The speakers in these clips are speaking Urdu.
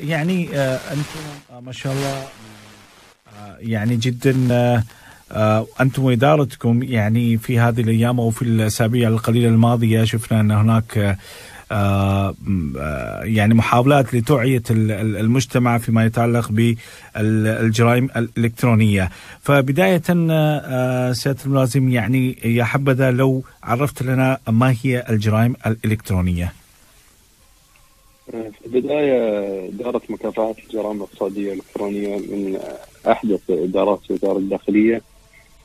يعني آه، أنتم آه، ما شاء الله آه، يعني جدا أنتم وادارتكم يعني في هذه الأيام أو في الأسابيع القليلة الماضية شفنا أن هناك يعني محاولات ال- المجتمع فيما يتعلق بالجرائم الإلكترونية. فبداية آه، سيادة الملازم يعني يا حبذا لو عرفت لنا ما هي الجرائم الإلكترونية. في البداية إدارة مكافحة الجرائم الاقتصادية الإلكترونية من أحدث إدارات وزارة الداخلية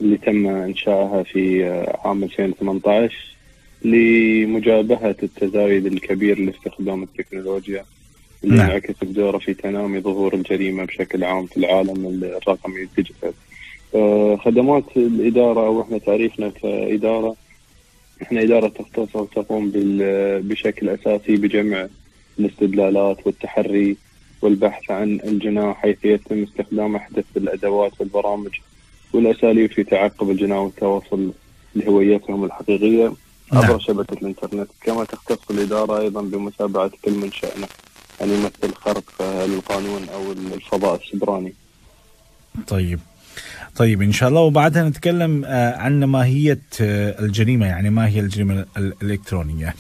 اللي تم إنشائها في عام 2018 لمجابهة التزايد الكبير لاستخدام التكنولوجيا اللي نعم. ينعكس بدوره في تنامي ظهور الجريمة بشكل عام في العالم الرقمي الديجيتال. آه، خدمات الإدارة أو إحنا تعريفنا كإدارة إحنا إدارة تختص أو تقوم بشكل أساسي بجمع الاستدلالات والتحري والبحث عن الجناح حيث يتم استخدام أحدث الأدوات والبرامج والأساليب في تعقب الجناح والتواصل لهويتهم الحقيقية عبر نعم. شبكة الإنترنت. كما تختص الإدارة أيضا بمتابعة كل من شأنه أن يمثل خرق القانون أو الفضاء السبراني. طيب. طيب إن شاء الله. وبعدها نتكلم آه، عن ماهيه آه، الجريمة يعني ما هي الجريمة ال- الإلكترونية.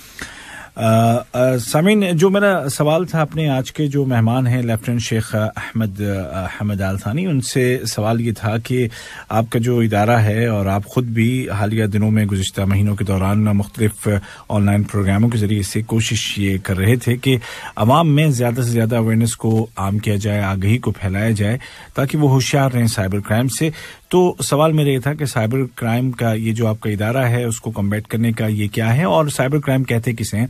سامعین جو میرا سوال تھا اپنے آج کے جو مہمان ہیں لیفٹیننٹ شیخ احمد آ، حمد آل ثانی ان سے سوال یہ تھا کہ آپ کا جو ادارہ ہے اور آپ خود بھی حالیہ دنوں میں گزشتہ مہینوں کے دوران مختلف آن لائن پروگراموں کے ذریعے سے کوشش یہ کر رہے تھے کہ عوام میں زیادہ سے زیادہ اویئرنیس کو عام کیا جائے آگہی کو پھیلایا جائے تاکہ وہ ہوشیار رہیں سائبر کرائم سے۔ تو سوال میرا یہ تھا کہ سائبر کرائم کا یہ جو آپ کا ادارہ ہے اس کو کمبیٹ کرنے کا یہ کیا ہے؟ اور سائبر کرائم کہتے کسے ہیں؟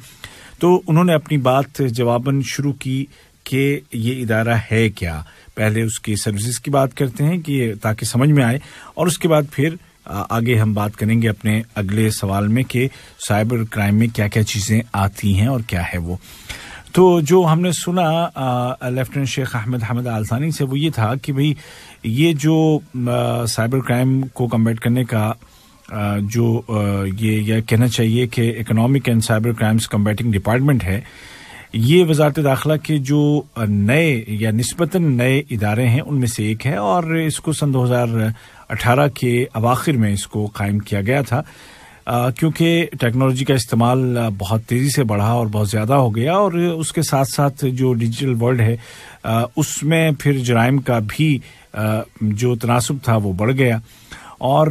تو انہوں نے اپنی بات جواباً شروع کی کہ یہ ادارہ ہے کیا۔ پہلے اس کی سروسز کی بات کرتے ہیں کہ تاکہ سمجھ میں آئے اور اس کے بعد پھر آگے ہم بات کریں گے اپنے اگلے سوال میں کہ سائبر کرائم میں کیا کیا چیزیں آتی ہیں اور کیا ہے وہ۔ تو جو ہم نے سنا آ، لیفٹیننٹ شیخ احمد حمد آلثانی سے وہ یہ تھا کہ بھئی یہ جو آ، سائبر کرائم کو کمبیٹ کرنے کا جو یہ کہنا چاہیے کہ economic and cyber crimes combating department ہے، یہ وزارت داخلہ کے جو نئے یا نسبتاً نئے ادارے ہیں، ان میں سے ایک ہے اور اس کو سن دو ہزار اٹھارہ کے اواخر میں اس کو قائم کیا گیا تھا۔ کیونکہ ٹیکنالوجی کا استعمال بہت تیزی سے بڑھا اور بہت زیادہ ہو گیا اور اس کے ساتھ ساتھ جو ڈیجیٹل ورلڈ ہے اس میں پھر جرائم کا بھی جو تناسب تھا وہ بڑھ گیا۔ اور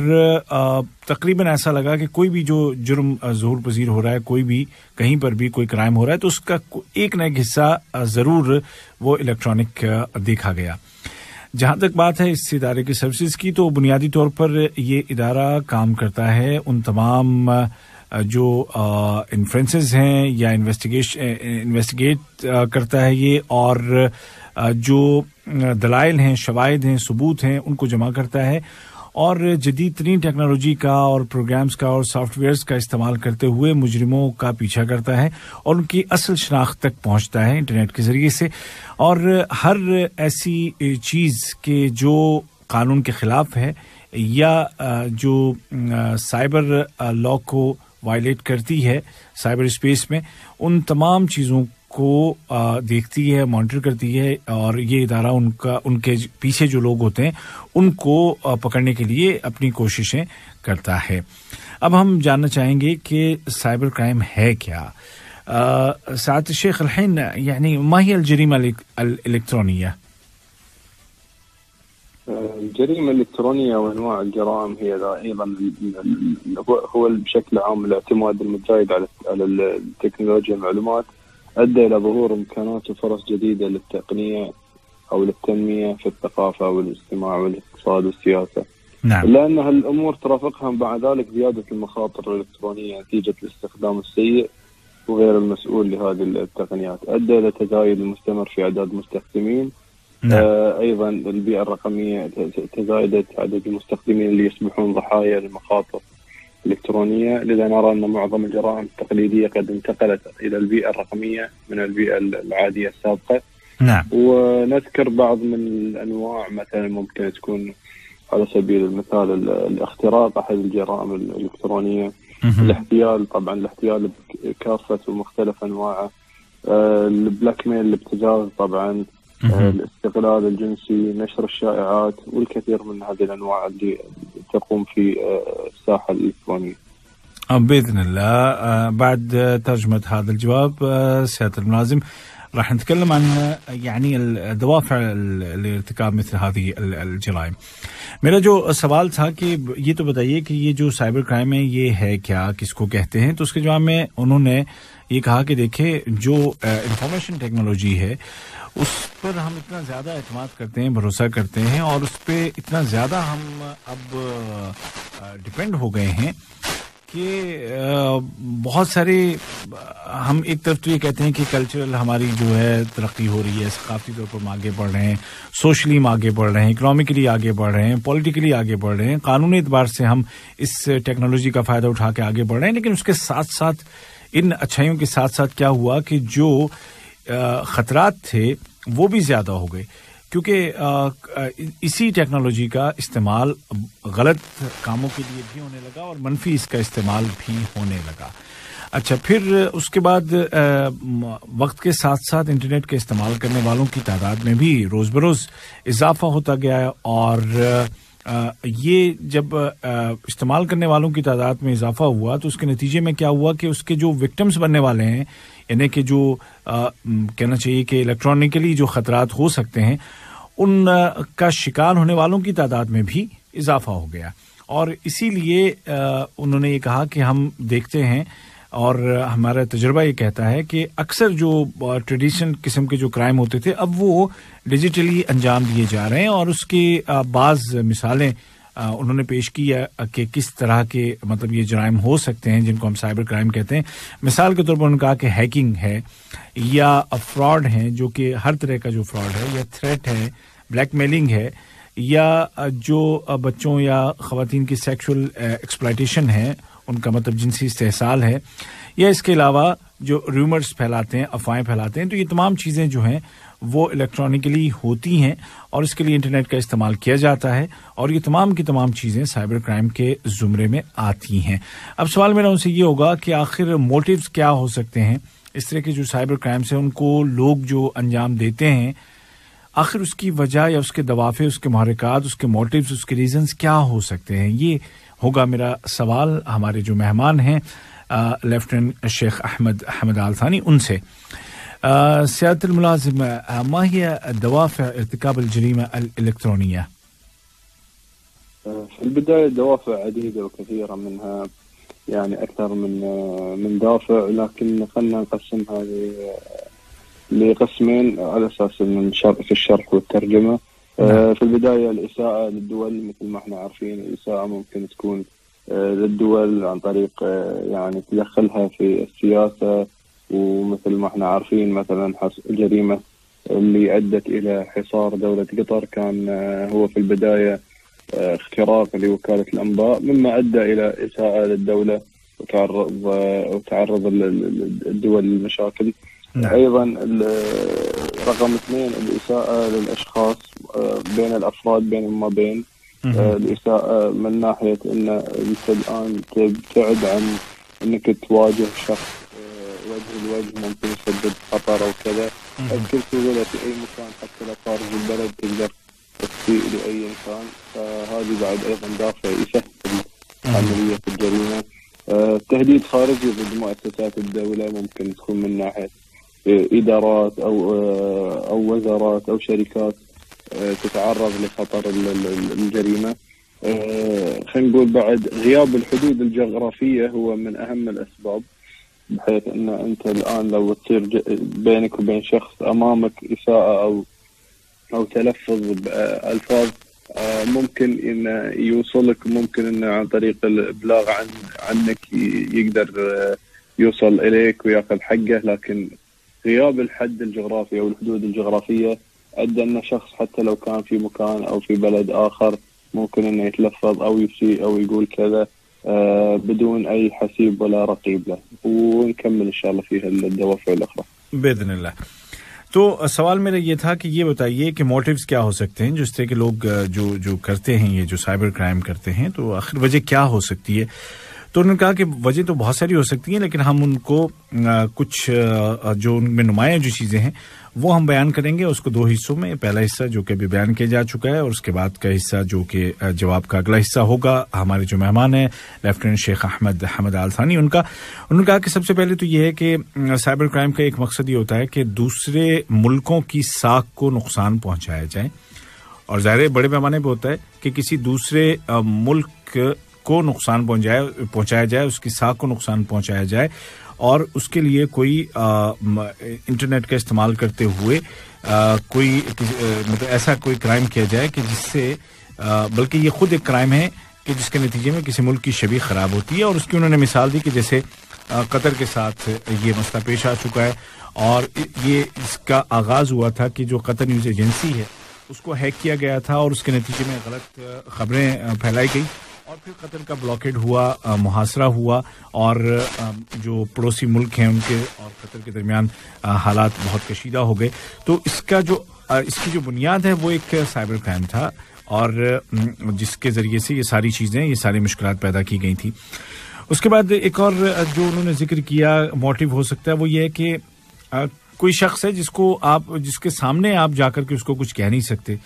تقریباً ایسا لگا کہ کوئی بھی جو جرم ظہور پذیر ہو رہا ہے، کوئی بھی کہیں پر بھی کوئی کرائم ہو رہا ہے، تو اس کا ایک نہ ایک حصہ ضرور وہ الیکٹرانک دیکھا گیا۔ جہاں تک بات ہے اس ادارے کی سروسز کی، تو بنیادی طور پر یہ ادارہ کام کرتا ہے ان تمام جو انفرنسز ہیں یا انویسٹیگیٹ کرتا ہے یہ، اور جو دلائل ہیں، شواہد ہیں، ثبوت ہیں، ان کو جمع کرتا ہے۔ اور جدید ترین ٹیکنالوجی کا اور پروگرامز کا اور سافٹ ویئرز کا استعمال کرتے ہوئے مجرموں کا پیچھا کرتا ہے اور ان کی اصل شناخت تک پہنچتا ہے انٹرنیٹ کے ذریعے سے۔ اور ہر ایسی چیز کے جو قانون کے خلاف ہے یا جو سائبر لا کو وائلیٹ کرتی ہے سائبر اسپیس میں، ان تمام چیزوں کو دیکھتی ہے مانیٹر کرتی ہے اور یہ ادارہ ان کا ان کے پیچھے جو لوگ ہوتے ہیں ان کو پکڑنے کے لیے اپنی کوششیں کرتا ہے۔ اب ہم جاننا چاہیں گے کہ سائبر کرائم ہے کیا۔ آ، سعادة الشيخ الحين يعني یعنی ما هي الجريمة الإلكترونية؟ وأنواع الجرائم هي أيضا هو- هو بشكل عام الاعتماد المتزايد على على التكنولوجيا المعلومات. أدى إلى ظهور إمكانات وفرص جديدة للتقنية أو للتنمية في الثقافة والاجتماع والاقتصاد والسياسة. نعم. إلا أن هالأمور ترافقها مع ذلك زيادة المخاطر الإلكترونية نتيجة الاستخدام السيء وغير المسؤول لهذه التقنيات. أدى إلى تزايد المستمر في أعداد المستخدمين. نعم. آه، أيضا البيئة الرقمية تزايدت عدد المستخدمين اللي يصبحون ضحايا للمخاطر. الالكترونيه لذا نرى أن معظم الجرائم التقليدية قد انتقلت إلى البيئة الرقمية من البيئة العادية السابقة. نعم. ونذكر بعض من الأنواع مثلا ممكن تكون على سبيل المثال ال- الاختراق أحد الجرائم الإلكترونية. مهم. الاحتيال طبعا الاحتيال بكافه ومختلف أنواعه. آه، البلاك ميل الابتزاز طبعا. الاستغلال الجنسي نشر الشائعات والكثير من هذه الأنواع اللي تقوم في آه، الساحة الإلكترونية. بإذن الله بعد ترجمة هذا الجواب سيادة الملازم راح نتكلم عن، يعني الدوافع لارتكاب مثل هذه الجرائم. میرا جو سوال تھا کہ یہ تو بتائیے کہ یہ جو سائبر کرائم ہے، یہ ہے کیا؟ کس کو کہتے ہیں؟ تو اس کے جواب میں انہوں نے یہ کہا کہ دیکھیں، جو انفارمیشن ٹیکنالوجی ہے، اس پر ہم اتنا زیادہ اعتماد کرتے ہیں، بھروسہ کرتے ہیں اور اس پہ اتنا زیادہ ہم اب ڈپینڈ ہو گئے ہیں۔ کہ بہت سارے، ہم ایک طرف تو یہ کہتے ہیں کہ کلچرل ہماری جو ہے ترقی ہو رہی ہے ثقافتی طور پر ہم آگے بڑھ رہے ہیں، سوشلی ہم آگے بڑھ رہے ہیں اکنامکلی آگے بڑھ رہے ہیں، پولیٹیکلی آگے بڑھ رہے ہیں قانونی اعتبار سے ہم اس ٹیکنالوجی کا فائدہ اٹھا کے آگے بڑھ رہے ہیں، لیکن اس کے ساتھ ساتھ ان اچھائیوں کے ساتھ ساتھ کیا ہوا کہ جو خطرات تھے وہ بھی زیادہ ہو گئے۔ کیونکہ اسی ٹیکنالوجی کا استعمال غلط کاموں کے لیے بھی ہونے لگا اور منفی اس کا استعمال بھی ہونے لگا۔ اچھا پھر اس کے بعد وقت کے ساتھ ساتھ انٹرنیٹ کے استعمال کرنے والوں کی تعداد میں بھی روز بروز اضافہ ہوتا گیا ہے اور یہ جب استعمال کرنے والوں کی تعداد میں اضافہ ہوا تو اس کے نتیجے میں کیا ہوا کہ اس کے جو وکٹمس بننے والے ہیں یعنی کہ جو کہنا چاہیے کہ الیکٹرانکلی جو خطرات ہو سکتے ہیں، ان کا شکار ہونے والوں کی تعداد میں بھی اضافہ ہو گیا۔ اور اسی لیے انہوں نے یہ کہا کہ ہم دیکھتے ہیں اور ہمارا تجربہ یہ کہتا ہے کہ اکثر جو ٹریڈیشنل قسم کے جو کرائم ہوتے تھے، اب وہ ڈیجیٹلی انجام دیے جا رہے ہیں اور اس کی بعض مثالیں انہوں نے پیش کی کہ کس طرح کے مطلب یہ جرائم ہو سکتے ہیں جن کو ہم سائبر کرائم کہتے ہیں۔ مثال کے طور پر انہوں نے کہا کہ ہیکنگ ہے یا فراڈ ہیں جو کہ ہر طرح کا جو فراڈ ہے یا تھریٹ ہے بلیک میلنگ ہے یا جو بچوں یا خواتین کی سیکشل ایکسپلائٹیشن ہے۔ ان کا مطلب جنسی استحصال ہے، یا اس کے علاوہ جو ریومرس پھیلاتے ہیں، افواہیں پھیلاتے ہیں، تو یہ تمام چیزیں جو ہیں وہ الیکٹرانکلی ہوتی ہیں اور اس کے لیے انٹرنیٹ کا استعمال کیا جاتا ہے اور یہ تمام کی تمام چیزیں سائبر کرائم کے زمرے میں آتی ہیں۔ اب سوال میرا ان سے یہ ہوگا کہ آخر موٹیوز کیا ہو سکتے ہیں؟ اس طرح کے جو سائبر کرائمس ہیں، ان کو لوگ جو انجام دیتے ہیں، آخر اس کی وجہ یا اس کے دوافے اس کے محرکات، اس کے موٹیوز اس کے ریزنز کیا ہو سکتے ہیں؟ یہ ہوگا میرا سوال ہمارے جو مہمان ہیں لیفٹنٹ شیخ احمد احمد آلثانی ان سے سيادة الملازم ما هي دوافع ارتكاب الجريمة الإلكترونية؟ في البداية دوافع عديدة وكثيرة منها يعني أكثر من من دافع لكن خلينا نقسمها لقسمين على أساس من في الشرح والترجمة نعم. في البداية الإساءة للدول مثل ما إحنا عارفين الإساءة ممكن تكون للدول عن طريق يعني تدخلها في السياسة ومثل ما إحنا عارفين مثلا جريمة اللي أدت إلى حصار دولة قطر كان هو في البداية اختراق لوكالة الأنباء مما أدى إلى إساءة للدولة وتعرض وتعرض الدول للمشاكل نعم. أيضا رقم اثنين الإساءة للأشخاص بين الأفراد بين ما بين. الإساءة من ناحية أن أنت الآن تبتعد عن أنك تواجه شخص وجه الوجه ممكن يسبب خطر أو كذا. بكل سهوله في أي مكان حتى لو خارج البلد تقدر تسيء لأي إنسان. فهذه بعد أيضا دافع يسهل عملية الجريمة. تهديد خارجي ضد مؤسسات الدولة ممكن تكون من ناحية إدارات أو أو وزارات أو شركات تتعرض لخطر الجريمه خلينا نقول بعد غياب الحدود الجغرافية هو من أهم الأسباب بحيث أن أنت الآن لو تصير بينك وبين شخص أمامك إساءة أو أو تلفظ بألفاظ ممكن انه يوصلك ممكن انه عن طريق الابلاغ عن عنك يقدر يوصل إليك ويأخذ حقه. لكن غياب الحد الجغرافي أو الحدود الجغرافية أدى أن شخص حتى لو كان في مكان أو في بلد آخر ممكن أنه يتلفظ أو يفتي أو يقول كذا آه، بدون أي حسيب ولا رقيب له. ونكمل إن شاء الله فيها الدوافع الأخرى. بإذن الله. تو سوال میرا یہ تھا کہ یہ بتائیے کہ موٹیوز کیا ہو سکتے ہیں؟ جس طرح کے لوگ جو جو کرتے ہیں یہ جو سائبر کرائم کرتے ہیں تو آخر وجہ کیا ہو سکتی ہے؟ تو انہوں نے کہا کہ وجہ تو بہت ساری ہو سکتی ہیں، لیکن ہم ان کو کچھ جو ان میں نمایاں جو چیزیں ہیں، وہ ہم بیان کریں گے اس کو دو حصوں میں۔ پہلا حصہ جو کہ ابھی بیان کیا جا چکا ہے، اور اس کے بعد کا حصہ جو کہ جواب کا اگلا حصہ ہوگا۔ ہمارے جو مہمان ہیں، لیفٹیننٹ شیخ احمد احمد آلثانی، ان کا۔ انہوں نے کہا کہ سب سے پہلے تو یہ ہے کہ سائبر کرائم کا ایک مقصد یہ ہوتا ہے کہ دوسرے ملکوں کی ساکھ کو نقصان پہنچایا جائے۔ اور ظاہر بڑے پیمانے پہ ہوتا ہے کہ کسی دوسرے ملک کو نقصان پہنچایا جائے، اس کی ساکھ کو نقصان پہنچایا جائے اور اس کے لیے کوئی انٹرنیٹ کا استعمال کرتے ہوئے کوئی مطلب ایسا کوئی کرائم کیا جائے کہ جس سے بلکہ یہ خود ایک کرائم ہے کہ جس کے نتیجے میں کسی ملک کی شبی خراب ہوتی ہے اور اس کی انہوں نے مثال دی کہ جیسے قطر کے ساتھ یہ مسئلہ پیش آ چکا ہے اور یہ اس کا آغاز ہوا تھا کہ جو قطر نیوز ایجنسی ہے، اس کو ہیک کیا گیا تھا اور اس کے نتیجے میں غلط خبریں پھیلائی گئی اور پھر قطر کا بلاکیڈ ہوا محاصرہ ہوا اور جو پڑوسی ملک ہیں ان کے اور قطر کے درمیان حالات بہت کشیدہ ہو گئے۔ تو اس کا جو اس کی جو بنیاد ہے وہ ایک سائبر کرائم تھا اور جس کے ذریعے سے یہ ساری چیزیں، یہ ساری مشکلات پیدا کی گئی تھی اس کے بعد ایک اور جو انہوں نے ذکر کیا موٹیو ہو سکتا ہے، وہ یہ ہے کہ کوئی شخص ہے جس کو آپ، جس کے سامنے آپ جا کر کے اس کو کچھ کہہ نہیں سکتے۔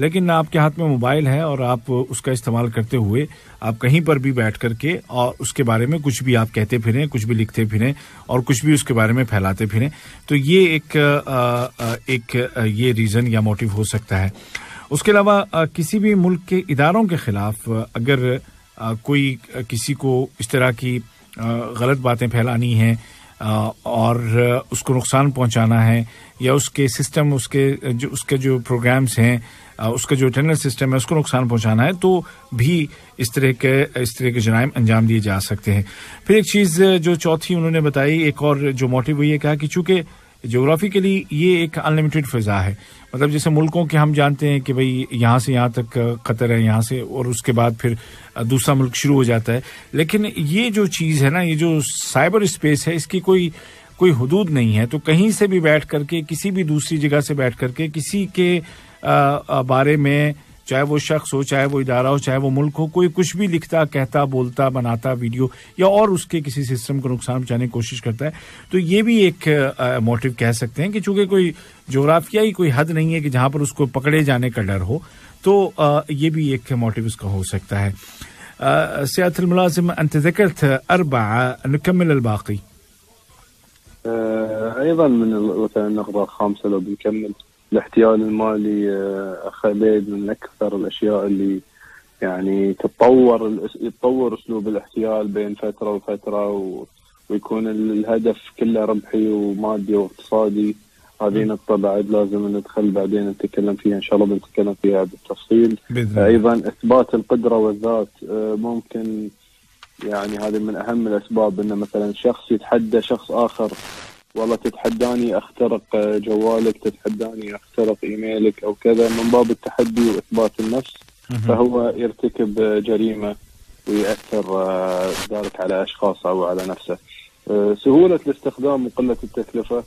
لیکن آپ کے ہاتھ میں موبائل ہے اور آپ اس کا استعمال کرتے ہوئے آپ کہیں پر بھی بیٹھ کر کے اور اس کے بارے میں کچھ بھی آپ کہتے پھریں، کچھ بھی لکھتے پھریں اور کچھ بھی اس کے بارے میں پھیلاتے پھریں، تو یہ ایک ایک یہ ریزن یا موٹو ہو سکتا ہے۔ اس کے علاوہ کسی بھی ملک کے اداروں کے خلاف اگر کوئی کسی کو اس طرح کی غلط باتیں پھیلانی ہیں اور اس کو نقصان پہنچانا ہے یا اس کے سسٹم، اس کے جو، اس کے جو پروگرامس ہیں اس کا جو ٹرنل سسٹم ہے، اس کو نقصان پہنچانا ہے، تو بھی اس طرح کے، اس طرح کے جرائم انجام دیے جا سکتے ہیں۔ پھر ایک چیز جو چوتھی انہوں نے بتائی، ایک اور جو موٹو یہ کہا کہ چونکہ جغرافیکلی یہ ایک انلمیٹڈ فضا ہے مطلب جیسے ملکوں کے ہم جانتے ہیں کہ بھائی یہاں سے یہاں تک قطر ہے، یہاں سے، اور اس کے بعد پھر دوسرا ملک شروع ہو جاتا ہے۔ لیکن یہ جو چیز ہے نا، یہ جو سائبر اسپیس ہے، اس کی کوئی کوئی حدود نہیں ہے۔ تو کہیں سے بھی بیٹھ کر کے، کسی بھی دوسری جگہ سے بیٹھ کر کے، کسی کے بارے میں چاہے وہ شخص ہو، چاہے وہ ادارہ ہو، چاہے وہ ملک ہو، کوئی کچھ بھی لکھتا، کہتا، بولتا، بناتا ویڈیو یا اور اس کے کسی سسٹم کو نقصان پہنچانے کی کوشش کرتا ہے، تو یہ بھی ایک موٹو کہہ سکتے ہیں کہ چونکہ کوئی جغرافیائی کوئی حد نہیں ہے کہ جہاں پر اس کو پکڑے جانے کا ڈر ہو، تو یہ بھی ایک موٹو اس کا ہو سکتا ہے۔ سیاحت الملازم انت ذكرت اربعه نكمل الباقي ايضا من مثلا النقطه الخامسه لو بنكمل الاحتيال المالي اخ عبيد من أكثر الأشياء اللي يعني تتطور يتطور أسلوب الاحتيال بين فترة وفترة و... ويكون الهدف كله ربحي ومادي واقتصادي. هذه نقطة بعد لازم ندخل بعدين نتكلم فيها إن شاء الله بنتكلم فيها بالتفصيل. أيضا إثبات القدرة والذات ممكن يعني هذه من أهم الأسباب أن مثلا شخص يتحدى شخص آخر والله تتحداني أخترق جوالك تتحداني أخترق إيميلك أو كذا من باب التحدي وإثبات النفس فهو يرتكب جريمة ويأثر ذلك على اشخاص أو على نفسه. سهولة الاستخدام وقلة التكلفة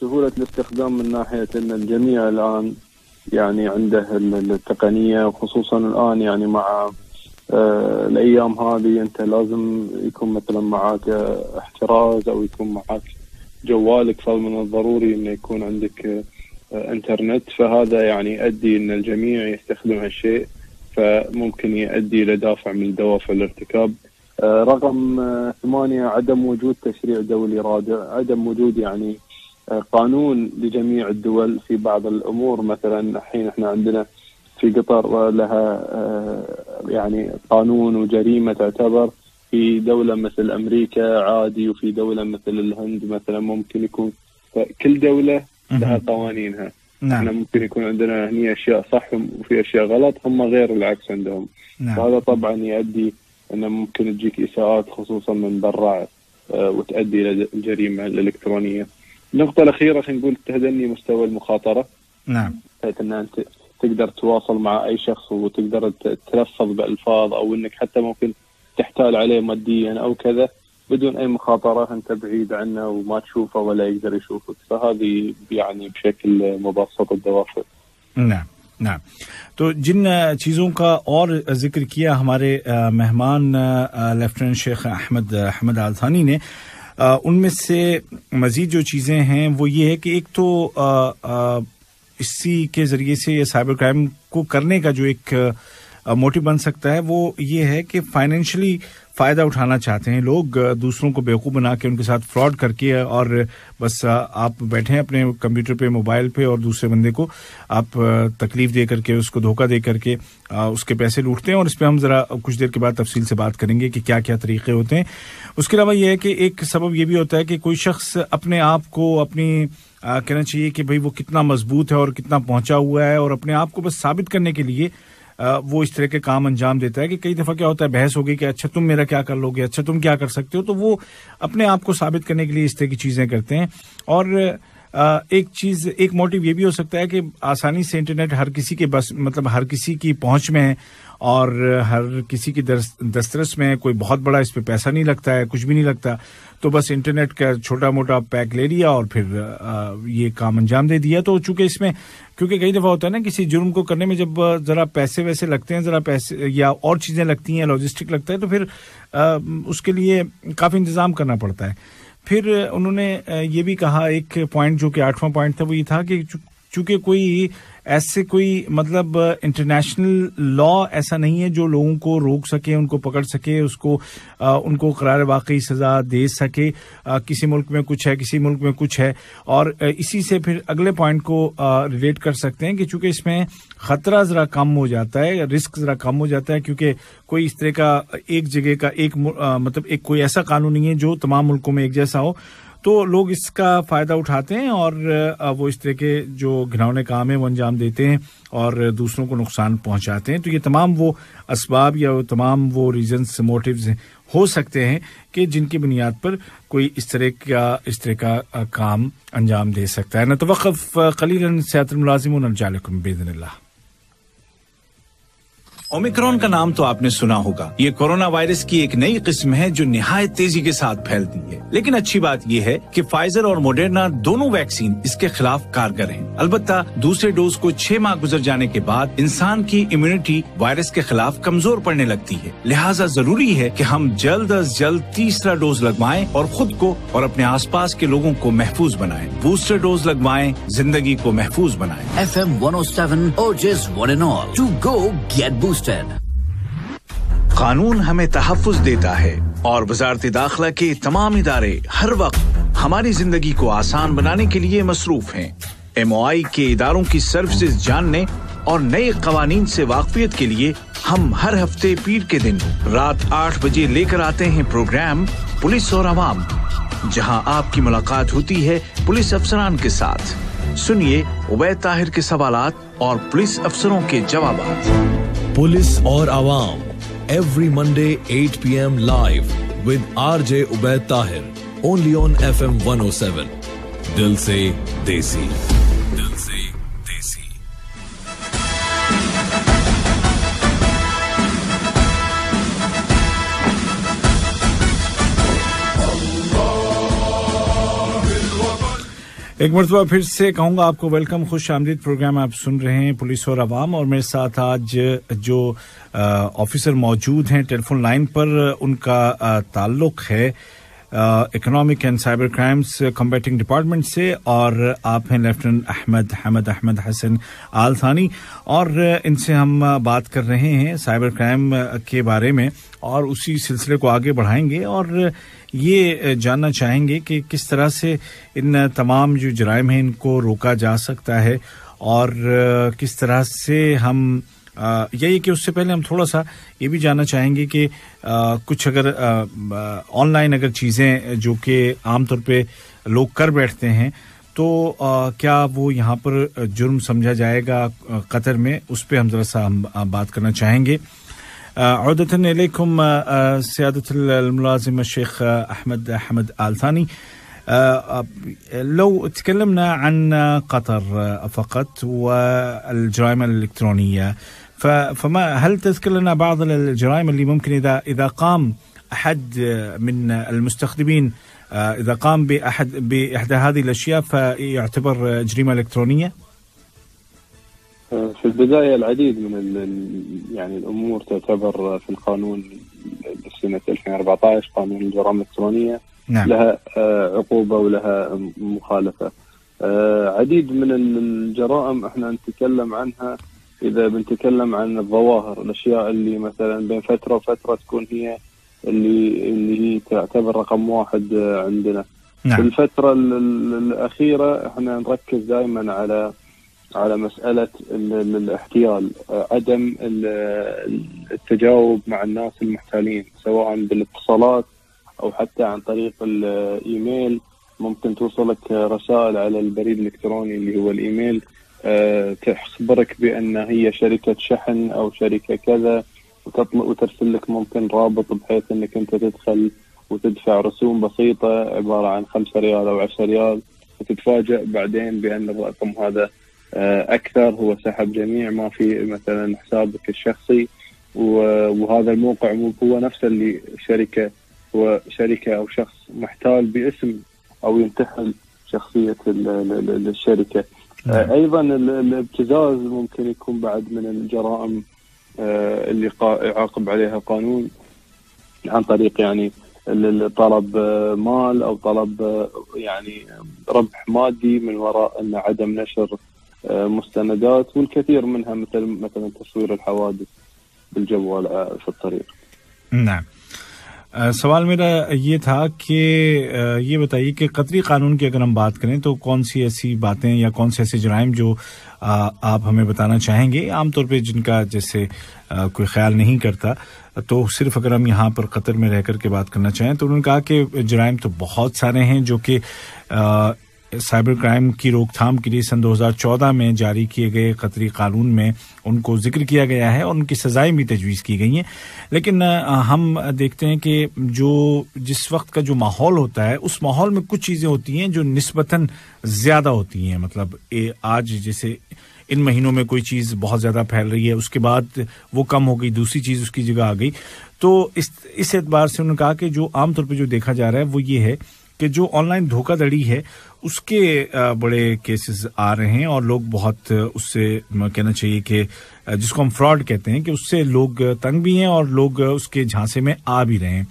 سهولة الاستخدام من ناحية إن الجميع الآن يعني عنده التقنية وخصوصا الآن يعني مع الأيام هذه أنت لازم يكون مثلا معك احتراز أو يكون معك جوالك فمن الضروري إنه يكون عندك إنترنت. فهذا يعني يؤدي إن الجميع يستخدم هالشيء فممكن يؤدي إلى دافع من دوافع الارتكاب. رقم ثمانية عدم وجود تشريع دولي رادع عدم وجود يعني قانون لجميع الدول في بعض الأمور. مثلا الحين إحنا عندنا في قطر لها يعني قانون وجريمة تعتبر. في دولة مثل أمريكا عادي وفي دولة مثل الهند مثلا ممكن يكون كل دولة لها قوانينها. نعم. إحنا ممكن يكون عندنا هني أشياء صح وفي أشياء غلط هم غير العكس عندهم. نعم. وهذا طبعا يؤدي أنه ممكن تجيك إساءات خصوصا من برا وتؤدي إلى الجريمة الإلكترونية النقطة الأخيرة خلينا نقول تهدني مستوى المخاطرة. نعم. بحيث أن أنت تقدر تواصل مع أي شخص وتقدر تلفظ بألفاظ أو أنك حتى ممكن تحتال عليه ماديا او كذا بدون اي مخاطره انت بعيد عنه وما تشوفه ولا يقدر يشوفك فهذه يعني بشكل مبسط الدوافع. نعم نا تو جن چیزوں کا اور ذکر کیا ہمارے مہمان لیفٹیننٹ شیخ احمد احمد آلثانی نے ان میں سے مزید جو چیزیں ہیں وہ یہ ہے کہ ایک تو اسی کے ذریعے سے یہ سائبر کرائم کو کرنے کا جو ایک موٹو بن سکتا ہے، وہ یہ ہے کہ فائنینشلی فائدہ اٹھانا چاہتے ہیں لوگ دوسروں کو بیوقوف بنا کے ان کے ساتھ فراڈ کر کے اور بس آپ بیٹھے ہیں اپنے کمپیوٹر پہ، موبائل پہ، اور دوسرے بندے کو آپ تکلیف دے کر کے، اس کو دھوکہ دے کر کے اس کے پیسے لوٹتے ہیں، اور اس پہ ہم ذرا کچھ دیر کے بعد تفصیل سے بات کریں گے کہ کیا کیا طریقے ہوتے ہیں۔ اس کے علاوہ یہ ہے کہ ایک سبب یہ بھی ہوتا ہے کہ کوئی شخص اپنے آپ کو، اپنی کہنا چاہیے کہ بھائی وہ کتنا مضبوط ہے اور کتنا پہنچا ہوا ہے، اور اپنے آپ کو بس ثابت کرنے کے لیے وہ اس طرح کے کام انجام دیتا ہے کہ کئی دفعہ کیا ہوتا ہے، بحث ہوگی کہ اچھا تم میرا کیا کر لو گے اچھا تم کیا کر سکتے ہو؟ تو وہ اپنے آپ کو ثابت کرنے کے لیے اس طرح کی چیزیں کرتے ہیں۔ اور ایک چیز، ایک موٹو یہ بھی ہو سکتا ہے کہ آسانی سے انٹرنیٹ ہر کسی کے بس مطلب ہر کسی کی پہنچ میں ہے اور ہر کسی کی دسترس میں کوئی بہت بڑا اس پہ پیسہ نہیں لگتا ہے، کچھ بھی نہیں لگتا۔ تو بس انٹرنیٹ کا چھوٹا موٹا پیک لے لیا اور پھر یہ کام انجام دے دیا۔ تو چونکہ اس میں، کیونکہ کئی دفعہ ہوتا ہے نا، کسی جرم کو کرنے میں جب ذرا پیسے ویسے لگتے ہیں، ذرا پیسے یا اور چیزیں لگتی ہیں لاجسٹک لگتا ہے، تو پھر اس کے لیے کافی انتظام کرنا پڑتا ہے۔ پھر انہوں نے یہ بھی کہا، ایک پوائنٹ جو کہ آٹھواں پوائنٹ تھا، وہ یہ تھا کہ چونکہ کوئی ایسے کوئی مطلب انٹرنیشنل لا ایسا نہیں ہے جو لوگوں کو روک سکے، ان کو پکڑ سکے، اس کو ان کو قرار واقعی سزا دے سکے۔ کسی ملک میں کچھ ہے، کسی ملک میں کچھ ہے۔ اور اسی سے پھر اگلے پوائنٹ کو ریلیٹ کر سکتے ہیں کہ چونکہ اس میں خطرہ ذرا کم ہو جاتا ہے، رسک ذرا کم ہو جاتا ہے، کیونکہ کوئی اس طرح کا ایک جگہ کا ایک مطلب ایک کوئی ایسا قانون نہیں ہے جو تمام ملکوں میں ایک جیسا ہو۔ تو لوگ اس کا فائدہ اٹھاتے ہیں اور وہ اس طرح کے جو گھنونے کام ہیں، وہ انجام دیتے ہیں اور دوسروں کو نقصان پہنچاتے ہیں۔ تو یہ تمام وہ اسباب یا وہ تمام وہ ریزنس موٹیوز ہو سکتے ہیں کہ جن کی بنیاد پر کوئی اس طرح کا، اس طرح کا کام انجام دے سکتا ہے۔ نہ تو وقف خلیل سیات الملازم بے اللہ۔ اومیکرون کا نام تو آپ نے سنا ہوگا۔ یہ کورونا وائرس کی ایک نئی قسم ہے جو نہایت تیزی کے ساتھ پھیلتی ہے۔ لیکن اچھی بات یہ ہے کہ فائزر اور موڈرنا دونوں ویکسین اس کے خلاف کارگر ہیں۔ البتہ دوسرے ڈوز کو چھ ماہ گزر جانے کے بعد انسان کی امیونٹی وائرس کے خلاف کمزور پڑنے لگتی ہے۔ لہٰذا ضروری ہے کہ ہم جلد از جلد تیسرا ڈوز لگوائیں اور خود کو اور اپنے آس پاس کے لوگوں کو محفوظ بنائیں۔ بوسٹر ڈوز لگوائیں، زندگی کو محفوظ بنائیں۔ ایف ایم ون سیون قانون ہمیں تحفظ دیتا ہے اور وزارت داخلہ کے تمام ادارے ہر وقت ہماری زندگی کو آسان بنانے کے لیے مصروف ہیں۔ ایم او آئی کے اداروں کی سروسز جاننے اور نئے قوانین سے واقفیت کے لیے ہم ہر ہفتے پیر کے دن رات آٹھ بجے لے کر آتے ہیں پروگرام پولیس اور عوام، جہاں آپ کی ملاقات ہوتی ہے پولیس افسران کے ساتھ۔ سنیے عبید طاہر کے سوالات اور پولیس افسروں کے جوابات۔ پولیس اور عوام every Monday at P M live with R J Ubaid Tahir only on F M one O seven دل سے دیسی. ایک مرتبہ پھر سے کہوں گا آپ کو ویلکم خوش آمدید پروگرام آپ سن رہے ہیں پولیس اور عوام اور میرے ساتھ آج جو آفیسر موجود ہیں ٹیلی فون لائن پر ان کا تعلق ہے۔ Economic and cyber crimes combating department سے اور آپ ہیں lieutenant Ahmed Ahmed Ahmed Hassan Al Thani اور ان سے ہم بات کر رہے ہیں سائبر کرائم کے بارے میں اور اسی سلسلے کو آگے بڑھائیں گے اور یہ جاننا چاہیں گے کہ کس طرح سے ان تمام جو جرائم ہیں ان کو روکا جا سکتا ہے اور کس طرح سے ہم یہی کہ اس سے پہلے ہم تھوڑا سا یہ بھی جاننا چاہیں گے کہ کچھ اگر آن لائن اگر چیزیں جو کہ عام طور پہ لوگ کر بیٹھتے ہیں، تو کیا وہ یہاں پر جرم سمجھا جائے گا قطر میں؟ اس پہ ہم ذرا سا ہم بات کرنا چاہیں گے۔ عودة إليكم سيادة الملازم الشيخ أحمد أحمد آل ثاني لو تكلمنا عن قطر فقط والجرائم الإلكترونية فما هل تذكر لنا بعض الجرائم اللي ممكن إذا إذا قام أحد من المستخدمين إذا قام بأحد بإحدى هذه الأشياء فيعتبر جريمة إلكترونية؟ في البداية العديد من يعني الأمور تعتبر في القانون لسنة 2014 قانون الجرائم الإلكترونية نعم. لها عقوبة ولها مخالفة عديد من الجرائم إحنا نتكلم عنها إذا بنتكلم عن الظواهر الأشياء اللي مثلا بين فترة وفترة تكون هي اللي اللي هي تعتبر رقم واحد عندنا. نعم. في الفترة الأخيرة إحنا نركز دائما على على مسألة الاحتيال عدم التجاوب مع الناس المحتالين سواء بالاتصالات أو حتى عن طريق الإيميل. ممكن توصلك رسائل على البريد الإلكتروني اللي هو الإيميل. أه تخبرك بأن هي شركة شحن أو شركة كذا وترسل لك ممكن رابط بحيث إنك أنت تدخل وتدفع رسوم بسيطة عبارة عن 5 ريال أو 10 ريال وتتفاجئ بعدين بأن الرقم هذا أه أكثر هو سحب جميع ما في مثلا حسابك الشخصي. وهذا الموقع مو هو نفسه اللي شركة هو شركة أو شخص محتال باسم أو ينتحل شخصية الشركة. نعم. أيضا الابتزاز ممكن يكون بعد من الجرائم اللي يعاقب عليها قانون عن طريق يعني طلب مال أو طلب يعني ربح مادي من وراء أن عدم نشر مستندات والكثير منها مثل مثلا تصوير الحوادث بالجوال في الطريق. نعم. سوال میرا یہ تھا کہ یہ بتائیے کہ قطری قانون کی اگر ہم بات کریں تو کون سی ایسی باتیں یا کون سے ایسے جرائم جو آپ ہمیں بتانا چاہیں گے؟ عام طور پہ جن کا جیسے کوئی خیال نہیں کرتا، تو صرف اگر ہم یہاں پر قطر میں رہ کر کے بات کرنا چاہیں تو انہوں نے کہا کہ جرائم تو بہت سارے ہیں جو کہ سائبر کرائم کی روک تھام کے لیے سن دو ہزار چودہ میں جاری کیے گئے قطری قانون میں ان کو ذکر کیا گیا ہے اور ان کی سزائیں بھی تجویز کی گئی ہیں۔ لیکن ہم دیکھتے ہیں کہ جو جس وقت کا جو ماحول ہوتا ہے، اس ماحول میں کچھ چیزیں ہوتی ہیں جو نسبتاً زیادہ ہوتی ہیں۔ مطلب آج جیسے ان مہینوں میں کوئی چیز بہت زیادہ پھیل رہی ہے، اس کے بعد وہ کم ہو گئی، دوسری چیز اس کی جگہ آ گئی۔ تو اس اس اعتبار سے انہوں نے کہا کہ جو عام طور پہ جو دیکھا جا رہا ہے وہ یہ ہے کہ جو آن لائن دھوکہ دڑی ہے اس کے بڑے کیسز آ رہے ہیں اور لوگ بہت اس سے کہنا چاہیے کہ جس کو ہم فراڈ کہتے ہیں کہ اس سے لوگ تنگ بھی ہیں اور لوگ اس کے جھانسے میں آ بھی رہے ہیں۔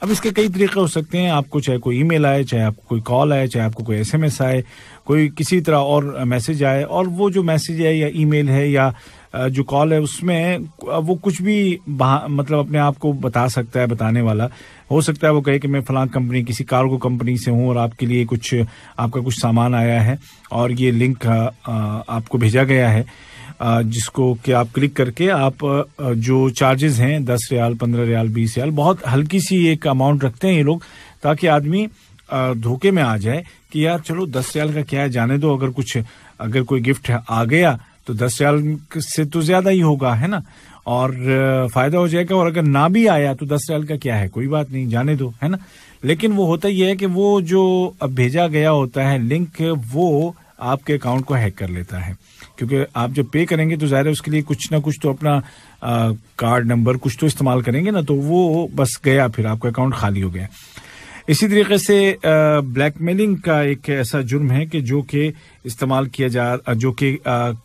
اب اس کے کئی طریقے ہو سکتے ہیں۔ آپ کو چاہے کوئی ای میل آئے، چاہے آپ کو کوئی کال آئے، چاہے آپ کو کوئی ایس ایم ایس آئے، کوئی کسی طرح اور میسج آئے اور وہ جو میسج ہے یا ای میل ہے یا جو کال ہے اس میں وہ کچھ بھی مطلب اپنے آپ کو بتا سکتا ہے، بتانے والا۔ ہو سکتا ہے وہ کہے کہ میں فلاں کمپنی، کسی کارگو کمپنی سے ہوں اور آپ کے لیے کچھ، آپ کا کچھ سامان آیا ہے اور یہ لنک آپ کو بھیجا گیا ہے۔ جس کو کہ آپ کلک کر کے آپ جو چارجز ہیں، دس ریال، پندرہ ریال، بیس ریال، بہت ہلکی سی ایک اماؤنٹ رکھتے ہیں یہ لوگ تاکہ آدمی دھوکے میں آ جائے کہ یار چلو دس ریال کا کیا ہے، جانے دو۔ اگر کچھ، اگر کوئی گفٹ آ گیا تو دس ریال سے تو زیادہ ہی ہوگا، ہے نا؟ اور فائدہ ہو جائے گا اور اگر نہ بھی آیا تو دس ریال کا کیا ہے؟ کوئی بات نہیں، جانے دو، ہے نا؟ لیکن وہ ہوتا یہ ہے کہ وہ جو اب بھیجا گیا ہوتا ہے لنک، وہ آپ کے اکاؤنٹ کو ہیک کر لیتا ہے۔ کیونکہ آپ جب پے کریں گے تو ظاہر ہے اس کے لیے کچھ نہ کچھ تو اپنا کارڈ نمبر کچھ تو استعمال کریں گے نا، تو وہ بس گیا، پھر آپ کا اکاؤنٹ خالی ہو گیا۔ اسی طریقے سے بلیک میلنگ کا ایک ایسا جرم ہے کہ جو کہ استعمال کیا جا، جو کہ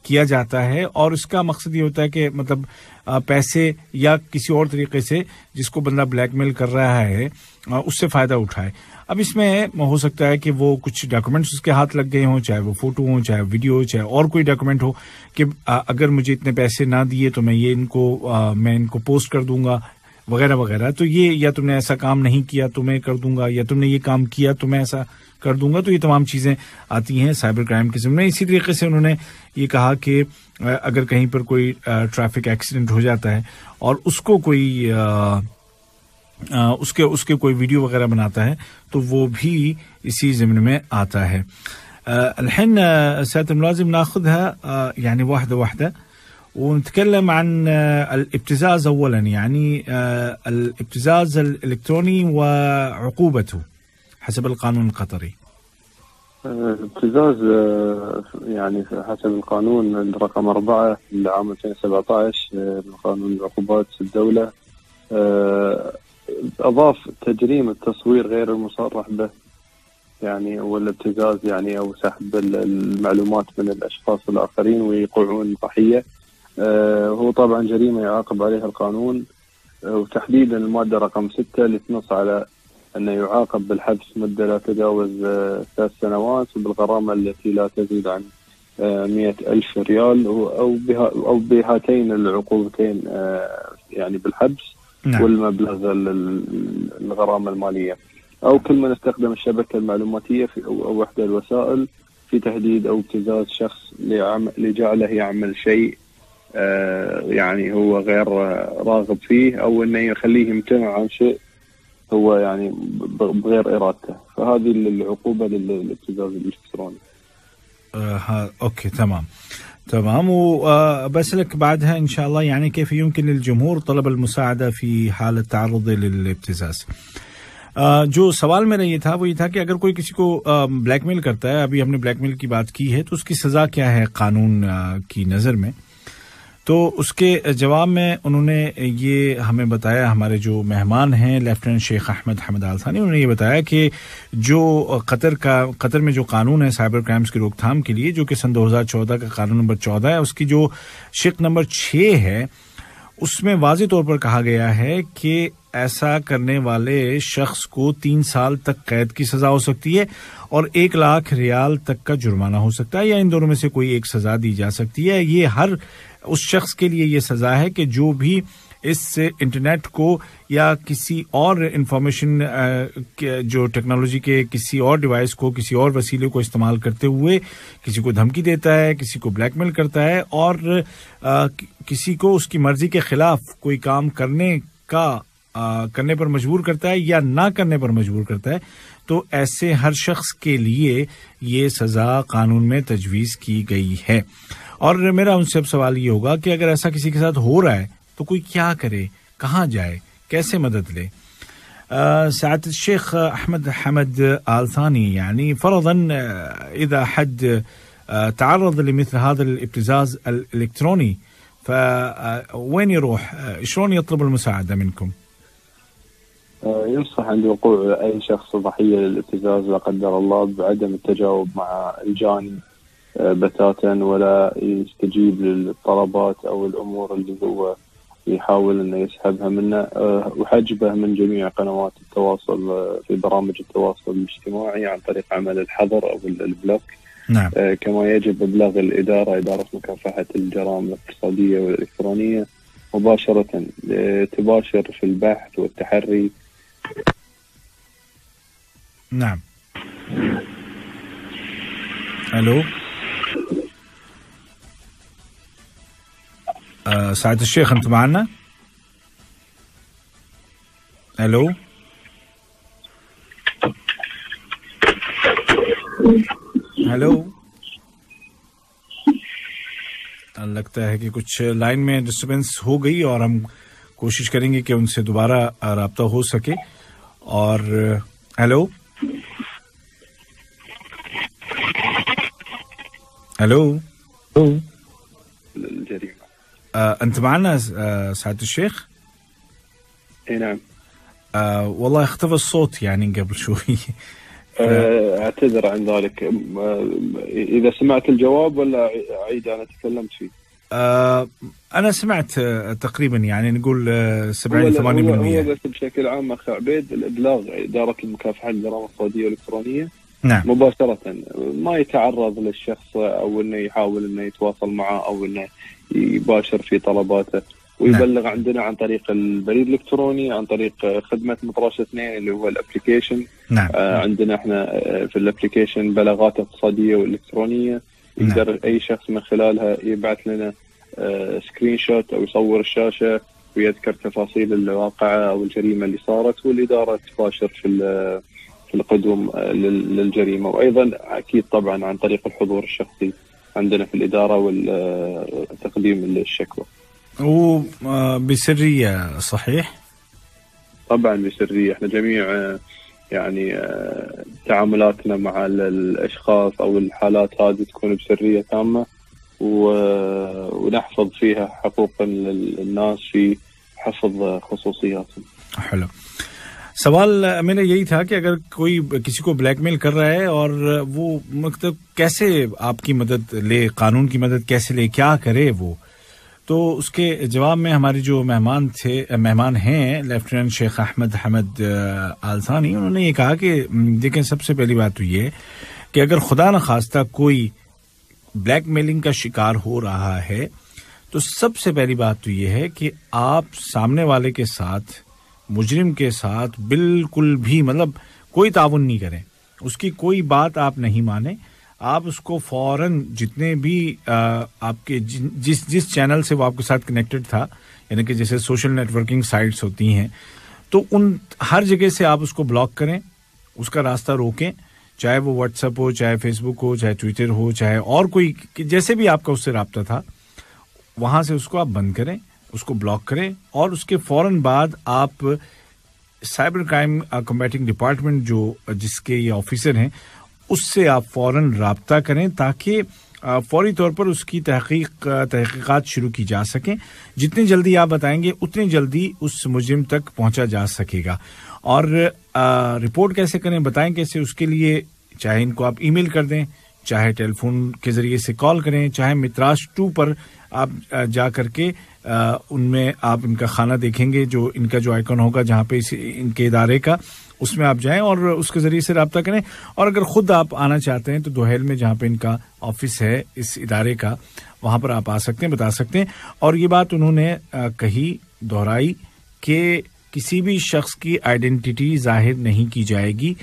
کیا جاتا ہے اور اس کا مقصد یہ ہوتا ہے کہ مطلب پیسے یا کسی اور طریقے سے جس کو بندہ بلیک میل کر رہا ہے اس سے فائدہ اٹھائے۔ اب اس میں ہو سکتا ہے کہ وہ کچھ ڈاکومنٹس اس کے ہاتھ لگ گئے ہوں، چاہے وہ فوٹو ہوں، چاہے ویڈیو ہو چاہے اور کوئی ڈاکومنٹ ہو کہ اگر مجھے اتنے پیسے نہ دیے تو میں یہ ان کو میں ان کو پوسٹ کر دوں گا۔ وغیرہ وغیرہ۔ تو یہ یا تم نے ایسا کام نہیں کیا، تو میں کر دوں گا، یا تم نے یہ کام کیا، تو میں ایسا کر دوں گا۔ تو یہ تمام چیزیں آتی ہیں سائبر کرائم کے ذمہ اسی طریقے سے انہوں نے یہ کہا کہ اگر کہیں پر کوئی ٹریفک ایکسیڈنٹ ہو جاتا ہے اور اس کو کوئی اس کے اس کے کوئی ویڈیو وغیرہ بناتا ہے، تو وہ بھی اسی ضمن میں آتا ہے۔ الحين سياده الملازم ناخذها يعني یعنی واحده واحده ونتكلم عن الابتزاز اولا يعني الابتزاز الإلكتروني وعقوبته حسب القانون القطري. الابتزاز يعني حسب القانون الرقم أربعة لعام 2017 من قانون العقوبات الدولة أضاف تجريم التصوير غير المصرح به يعني والابتزاز يعني أو سحب المعلومات من الأشخاص الآخرين ويقعون ضحية. آه، هو طبعا جريمة يعاقب عليها القانون آه، وتحديدا المادة رقم ستة اللي تنص على أنه يعاقب بالحبس مدة لا تجاوز آه، ثلاث سنوات وبالغرامة التي لا تزيد عن آه، مئة ألف ريال أو بها أو بهاتين العقوبتين آه، يعني بالحبس نعم. والمبلغ ال- ال- الغرامة المالية. أو كل من استخدم الشبكة المعلوماتية في أو إحدى الوسائل في تهديد أو ابتزاز شخص لجعله يعمل شيء آه، آه، يعني هو غير راغب فيه أو إنه يخليه يمتنع عن شيء هو يعني بغير إرادته فهذه العقوبة للابتزاز الإلكتروني. آه أوكي تمام. تمام وبسلك آه، بعدها إن شاء الله يعني كيف يمكن للجمهور طلب المساعدة في حال التعرض للابتزاز. آه، جو سوال میرا یہ تھا وہ یہ تھا کہ اگر کوئی کسی کو بلیک میل کرتا ہے ابھی ہم نے بلیک میل کی بات کی ہے تو اس کی سزا کیا ہے قانون کی نظر میں تو اس کے جواب میں انہوں نے یہ ہمیں بتایا، ہمارے جو مہمان ہیں، لیفٹیننٹ شیخ احمد حمد آل ثانی، انہوں نے یہ بتایا کہ جو قطر کا، قطر میں جو قانون ہے سائبر کرائمز کی روک تھام کے لیے، جو کہ سن دو ہزار چودہ کا قانون نمبر چودہ ہے، اس کی جو شق نمبر چھ ہے، اس میں واضح طور پر کہا گیا ہے کہ ایسا کرنے والے شخص کو تین سال تک قید کی سزا ہو سکتی ہے اور ایک لاکھ ریال تک کا جرمانہ ہو سکتا ہے، یا ان دونوں میں سے کوئی ایک سزا دی جا سکتی ہے۔ یہ ہر اس شخص کے لیے یہ سزا ہے کہ جو بھی اس سے انٹرنیٹ کو یا کسی اور انفارمیشن جو ٹیکنالوجی کے کسی اور ڈیوائس کو، کسی اور وسیلے کو استعمال کرتے ہوئے کسی کو دھمکی دیتا ہے، کسی کو بلیک میل کرتا ہے اور کسی کو اس کی مرضی کے خلاف کوئی کام کرنے کا کرنے پر مجبور کرتا ہے یا نہ کرنے پر مجبور کرتا ہے تو ایسے ہر شخص کے لیے یہ سزا قانون میں تجویز کی گئی ہے۔ اور میرا ان سے اب سوال یہ ہوگا کہ اگر ایسا کسی کے ساتھ ہو رہا ہے تو کوئی کیا کرے کہاں جائے کیسے مدد لے؟ آه، سعادة الشيخ أحمد حمد آل ثاني يعني یعنی فرضا آه، إذا حد تعرض لمثل هذا الابتزاز الإلكتروني فوين يروح شلون يطلب المساعدة منكم ينصح عند وقوع أي شخص ضحية للابتزاز لا قدر الله بعدم التجاوب مع الجاني آه، بتاتا ولا يستجيب للطلبات أو الأمور اللي هو يحاول أنه يسحبها منه. آه، وحجبه من جميع قنوات التواصل آه، في برامج التواصل الاجتماعي عن طريق عمل الحظر ال- البلوك. نعم. آه، كما يجب إبلاغ الإدارة إدارة مكافحة الجرائم الاقتصادية والإلكترونية مباشرة آه، تباشر في البحث والتحري نعم۔ الو۔ سعد سعاده الشيخ انت معنا؟ الو۔ ہیلو لگتا ہے کہ کچھ لائن میں ڈسٹربینس ہو گئی اور ہم کوشش کریں گے کہ ان سے دوبارہ رابطہ ہو سکے۔ or hello ألو الجريمه انت معنا سعد الشيخ؟ اي نعم. آه، والله اختفى الصوت يعني قبل شوي. ف... آه، اعتذر عن ذلك. آه، اذا سمعت الجواب ولا اعيد أنا تكلمت فيه. أنا سمعت آه تقريبا يعني نقول آه 70 هو- هو, هو 80% بس بشكل عام اخ عبيد الإبلاغ إدارة المكافحة للجرائم الاقتصادية والالكترونيه نعم. مباشرة ما يتعرض للشخص أو إنه يحاول إنه يتواصل معه أو إنه يباشر في طلباته ويبلغ عندنا عن طريق البريد الإلكتروني عن طريق خدمة مطرش اثنين اللي هو الابلكيشن نعم. آه، عندنا إحنا آه، في الابلكيشن بلاغات اقتصادية وإلكترونية. يقدر أي شخص من خلالها يبعث لنا آه، سكرين شوت أو يصور الشاشة ويذكر تفاصيل الواقعة أو الجريمة اللي صارت والإدارة تباشر في في القدوم آه، لل- للجريمة وأيضا أكيد طبعا عن طريق الحضور الشخصي عندنا في الإدارة وتقديم الشكوى. وبسريه صحيح؟ طبعا بسرية إحنا جميع آه، يعني آه، تعاملاتنا مع ال- الأشخاص أو الحالات هذه تكون بسرية تامة ونحفظ فيها حقوق الناس في حفظ خصوصياتهم. حلو سوال میرا یہی تھا کہ اگر کوئی کسی کو بلیک میل کر رہا ہے اور وہ مطلب کیسے آپ کی مدد لے، قانون کی مدد کیسے لے، کیا کرے وہ تو اس کے جواب میں ہمارے جو مہمان تھے، مہمان ہیں، لیفٹیننٹ شیخ احمد حمد آلسانی، انہوں نے یہ کہا کہ دیکھیں، سب سے پہلی بات تو یہ کہ اگر خدا نخواستہ کوئی بلیک میلنگ کا شکار ہو رہا ہے، تو سب سے پہلی بات تو یہ ہے کہ آپ سامنے والے کے ساتھ، مجرم کے ساتھ بالکل بھی مطلب کوئی تعاون نہیں کریں۔ اس کی کوئی بات آپ نہیں مانیں۔ آپ اس کو فوراً جتنے بھی آپ کے جس جس چینل سے وہ آپ کے ساتھ کنیکٹڈ تھا یعنی کہ جیسے سوشل نیٹورکنگ سائٹس ہوتی ہیں، تو ان ہر جگہ سے آپ اس کو بلاک کریں، اس کا راستہ روکیں۔ چاہے وہ واٹس ایپ ہو، چاہے فیس بک ہو، چاہے ٹویٹر ہو، چاہے اور کوئی جیسے بھی آپ کا اس سے رابطہ تھا، وہاں سے اس کو آپ بند کریں، اس کو بلاک کریں اور اس کے فوراً بعد آپ سائبر کرائم کمبیٹنگ ڈپارٹمنٹ جو جس کے یہ آفیسر ہیں، اس سے آپ فوراً رابطہ کریں تاکہ فوری طور پر اس کی تحقیق، تحقیقات شروع کی جا سکیں۔ جتنی جلدی آپ بتائیں گے، اتنی جلدی اس مجرم تک پہنچا جا سکے گا۔ اور رپورٹ کیسے کریں، بتائیں کیسے اس کے لیے، چاہے ان کو آپ ای میل کر دیں، چاہے ٹیلی فون کے ذریعے سے کال کریں، چاہے متراش ٹو پر آپ جا کر کے ان میں آپ ان کا کھانا دیکھیں گے، جو ان کا جو آئیکن ہوگا جہاں پہ ان کے ادارے کا، اس میں آپ جائیں اور اس کے ذریعے سے رابطہ کریں۔ اور اگر خود آپ آنا چاہتے ہیں تو دوہیل میں جہاں پہ ان کا آفس ہے، اس ادارے کا، وہاں پر آپ آ سکتے ہیں، بتا سکتے ہیں۔ اور یہ بات انہوں نے کہی، دہرائی کہ کسی بھی شخص کی آئیڈینٹی ظاہر نہیں کی جائے گی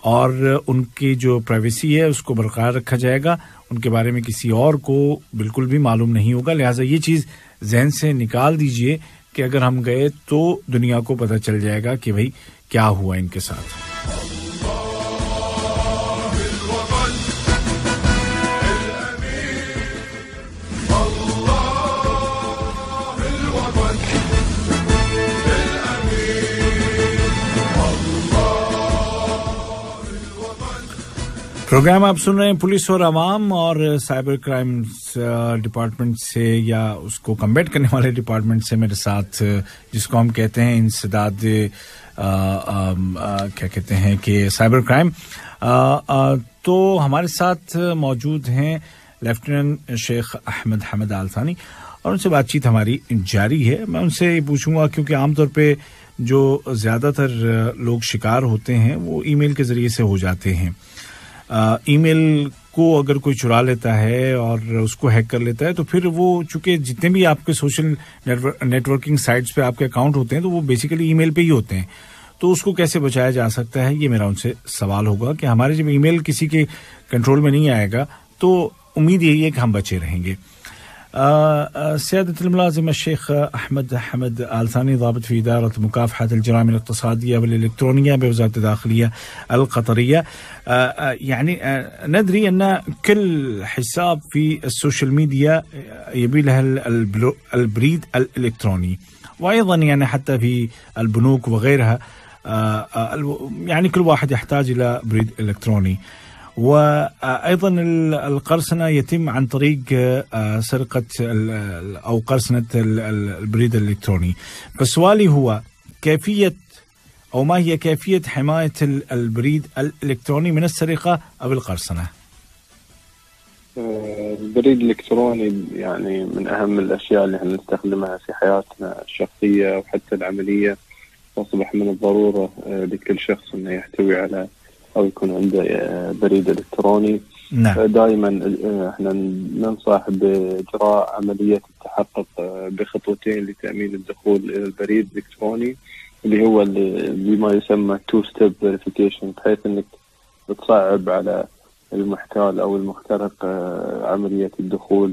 اور ان کی جو پرائیویسی ہے اس کو برقرار رکھا جائے گا۔ ان کے بارے میں کسی اور کو بالکل بھی معلوم نہیں ہوگا۔ لہٰذا یہ چیز ذہن سے نکال دیجیے کہ اگر ہم گئے تو دنیا کو پتہ چل جائے گا کہ بھائی کیا ہوا ان کے ساتھ۔ پروگرام آپ سن رہے ہیں پولیس اور عوام اور سائبر کرائم ڈپارٹمنٹ سے یا اس کو کمبیٹ کرنے والے ڈپارٹمنٹ سے میرے ساتھ، جس کو ہم کہتے ہیں انسداد کیا کہتے ہیں کہ سائبر کرائم۔ تو ہمارے ساتھ موجود ہیں لیفٹیننٹ شیخ احمد حمد آلسانی اور ان سے بات چیت ہماری جاری ہے۔ میں ان سے یہ پوچھوں گا کیونکہ عام طور پہ جو زیادہ تر لوگ شکار ہوتے ہیں وہ ای میل کے ذریعے سے ہو جاتے ہیں۔ ای میل کو اگر کوئی چرا لیتا ہے اور اس کو ہیک کر لیتا ہے، تو پھر وہ چونکہ جتنے بھی آپ کے سوشل نیٹورکنگ سائٹس پہ آپ کے اکاؤنٹ ہوتے ہیں، تو وہ بیسیکلی ای میل پہ ہی ہوتے ہیں۔ تو اس کو کیسے بچایا جا سکتا ہے؟ یہ میرا ان سے سوال ہوگا کہ ہمارے جب ای میل کسی کے کنٹرول میں نہیں آئے گا، تو امید یہی ہے کہ ہم بچے رہیں گے۔ سيادة الملازم الشيخ أحمد حمد آل ثاني ضابط في إدارة مكافحة الجرائم الاقتصادية والإلكترونية بوزارة الداخلية القطرية. يعني ندري أن كل حساب في السوشيال ميديا يبي له البريد الإلكتروني. وأيضا يعني حتى في البنوك وغيرها يعني كل واحد يحتاج إلى بريد إلكتروني. وأيضا القرصنة يتم عن طريق سرقة أو قرصنة البريد الإلكتروني فسؤالي هو كيفية أو ما هي كيفية حماية البريد الإلكتروني من السرقة أو القرصنة؟ البريد الإلكتروني يعني من أهم الأشياء اللي إحنا نستخدمها في حياتنا الشخصية وحتى العملية تصبح من الضرورة لكل شخص إنه يحتوي على أو يكون عنده بريد إلكتروني. نعم. دائما إحنا ننصح بإجراء عملية التحقق بخطوتين لتأمين الدخول إلى البريد الإلكتروني اللي هو بما يسمى تو ستيب فيريفيكيشن بحيث إنك تصعب على المحتال أو المخترق عملية الدخول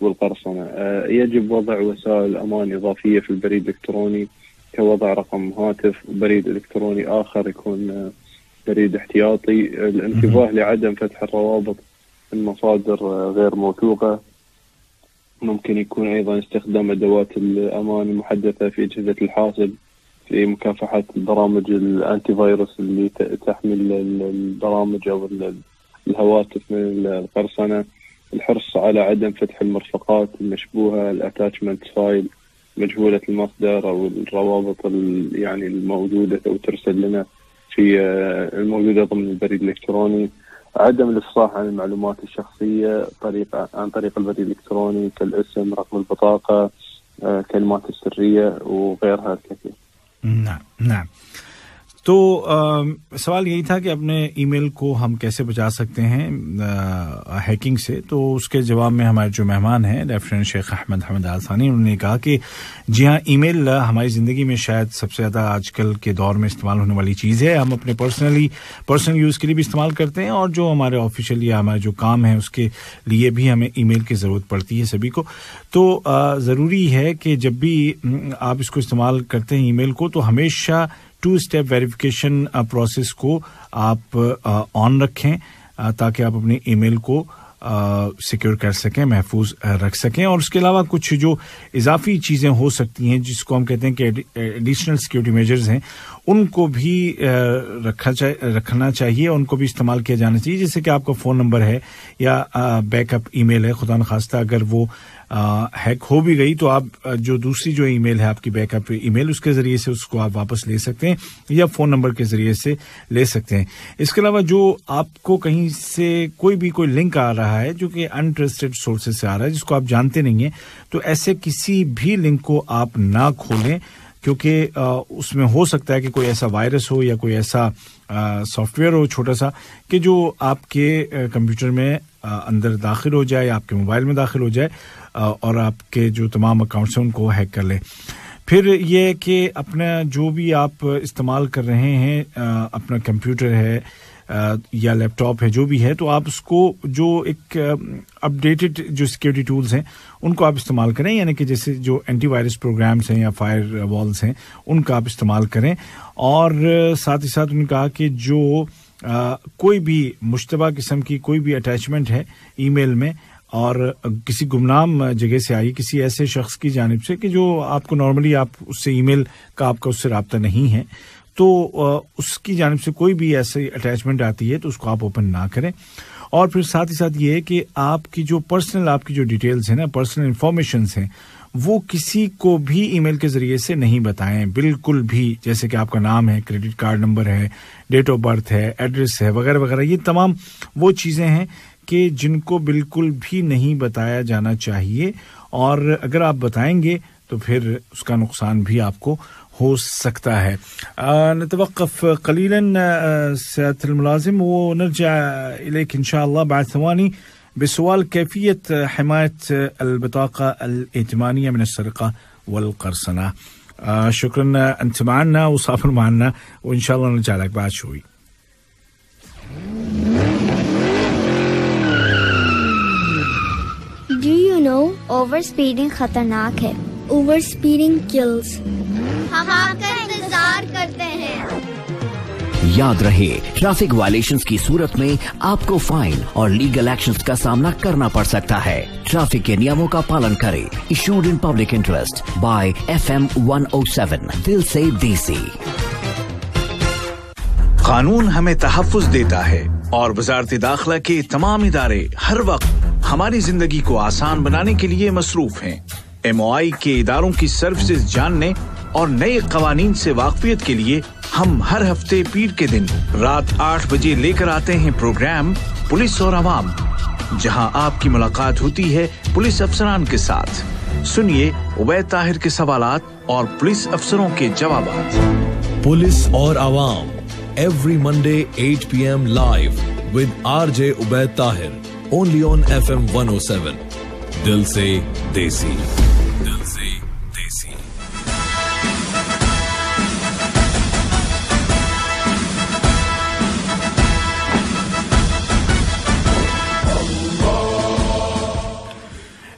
والقرصنة. يجب وضع وسائل أمان إضافية في البريد الإلكتروني كوضع رقم هاتف وبريد إلكتروني آخر يكون بريد احتياطي الانتباه لعدم فتح الروابط من مصادر غير موثوقة. ممكن يكون أيضا استخدام أدوات الأمان المحدثة في أجهزة الحاسب في مكافحة برامج الأنتي فيروس اللي تحمل البرامج أو الهواتف من القرصنة. الحرص على عدم فتح المرفقات المشبوهة الأتاتشمنت فايل مجهولة المصدر أو الروابط يعني الموجودة أو ترسل لنا في الموجودة ضمن البريد الإلكتروني. عدم الإفصاح عن المعلومات الشخصية طريق عن طريق البريد الإلكتروني كالاسم رقم البطاقة كلمات السرية وغيرها الكثير. نعم نعم. تو سوال یہی تھا کہ اپنے ای میل کو ہم کیسے بچا سکتے ہیں ہیکنگ سے؟ تو اس کے جواب میں ہمارے جو مہمان ہیں لیفٹیننٹ شیخ احمد حمد آسانی انہوں نے کہا کہ جی ہاں ای میل ہماری زندگی میں شاید سب سے زیادہ آج کل کے دور میں استعمال ہونے والی چیز ہے۔ ہم اپنے پرسنلی، پرسنل یوز کے لیے بھی استعمال کرتے ہیں اور جو ہمارے آفیشیل یا ہمارے جو کام ہے اس کے لیے بھی ہمیں ای میل کی ضرورت پڑتی ہے سبھی کو۔ تو ضروری ہے کہ جب بھی آپ اس کو استعمال کرتے ہیں ای میل کو، تو ہمیشہ ٹو اسٹیپ ویریفیکیشن پروسیس کو آپ uh, آن رکھیں uh, تاکہ آپ اپنے ای میل کو uh, سیکیور کر سکیں، محفوظ رکھ سکیں اور اس کے علاوہ کچھ جو اضافی چیزیں ہو سکتی ہیں جس کو ہم کہتے ہیں کہ ایڈیشنل سیکورٹی میجرز ہیں، ان کو بھی رکھنا چاہیے ان کو بھی استعمال کیا جانا چاہیے، جیسے کہ آپ کا فون نمبر ہے یا بیک اپ ای میل ہے، خدا نخواستہ اگر وہ ہیک ہو بھی گئی تو آپ جو دوسری جو ای میل ہے آپ کی بیک اپ ای میل اس کے ذریعے سے اس کو آپ واپس لے سکتے ہیں یا فون نمبر کے ذریعے سے لے سکتے ہیں۔ اس کے علاوہ جو آپ کو کہیں سے کوئی بھی کوئی لنک آ رہا ہے جو کہ انٹرسٹڈ سورسز سے آ رہا ہے، جس کو آپ جانتے نہیں ہیں، تو ایسے کسی بھی لنک کو آپ نہ کھولیں، کیونکہ اس میں ہو سکتا ہے کہ کوئی ایسا وائرس ہو یا کوئی ایسا سافٹ ویئر ہو چھوٹا سا، کہ جو آپ کے کمپیوٹر میں اندر داخل ہو جائے آپ کے موبائل میں داخل ہو جائے۔ اور آپ کے جو تمام اکاؤنٹس ہیں ان کو ہیک کر لیں۔ پھر یہ کہ اپنا جو بھی آپ استعمال کر رہے ہیں اپنا کمپیوٹر ہے یا لیپ ٹاپ ہے، جو بھی ہے، تو آپ اس کو جو ایک اپڈیٹڈ جو سیکورٹی ٹولس ہیں، ان کو آپ استعمال کریں۔ یعنی کہ جیسے جو اینٹی وائرس پروگرامس ہیں یا فائر والس ہیں، ان کا آپ استعمال کریں۔ اور ساتھ ہی ساتھ انہوں نے کہا کہ جو کوئی بھی مشتبہ قسم کی کوئی بھی اٹیچمنٹ ہے ای میل میں اور کسی گمنام جگہ سے آئی، کسی ایسے شخص کی جانب سے کہ جو آپ کو نارملی آپ اس سے ای میل کا آپ کا اس سے رابطہ نہیں ہے، تو اس کی جانب سے کوئی بھی ایسی اٹیچمنٹ آتی ہے تو اس کو آپ اوپن نہ کریں۔ اور پھر ساتھ ہی ساتھ یہ کہ آپ کی جو پرسنل آپ کی جو ڈیٹیلس ہیں نا پرسنل انفارمیشنس ہیں، وہ کسی کو بھی ای میل کے ذریعے سے نہیں بتائیں۔ بالکل بھی، جیسے کہ آپ کا نام ہے کریڈٹ کارڈ نمبر ہے ڈیٹ آف برتھ ہے ایڈریس ہے، وغیرہ وغیرہ، یہ تمام وہ چیزیں ہیں کہ جن کو بالکل بھی نہیں بتایا جانا چاہیے اور اگر آپ بتائیں گے تو پھر اس کا نقصان بھی آپ کو ہو سکتا ہے۔ نتوقف قليلا سيادة الملازم ونرجع إليك إن شاء الله بعد ثواني بسؤال كيفية حماية البطاقة الائتمانية من السرقة والقرصنة شكرا أنت معنا وصابر معنا وإن شاء الله نرجع لك بعد شوي۔ You know overspeeding خطرناک ہے اوور اسپیڈنگ کلز ہم آپ کا انتظار کرتے ہیں یاد رہے ٹریفک وائلیشن کی صورت میں آپ کو فائن اور لیگل ایکشن کا سامنا کرنا پڑ سکتا ہے ٹریفک کے نیموں کا پالن کرے issued in public interest by F M one O seven دل سے دیسی قانون ہمیں تحفظ دیتا ہے اور وزارت داخلہ کے تمام ادارے ہر وقت ہماری زندگی کو آسان بنانے کے لیے مصروف ہیں۔ ایم او آئی کے اداروں کی سروسز جاننے اور نئے قوانین سے واقفیت کے لیے ہم ہر ہفتے پیر کے دن رات آٹھ بجے لے کر آتے ہیں پروگرام پولیس اور عوام، جہاں آپ کی ملاقات ہوتی ہے پولیس افسران کے ساتھ۔ سنیے عبید طاہر کے سوالات اور پولیس افسروں کے جوابات۔ پولیس اور عوام every Monday at P M live with R J Ubaid Tahir. Only on F M one O seven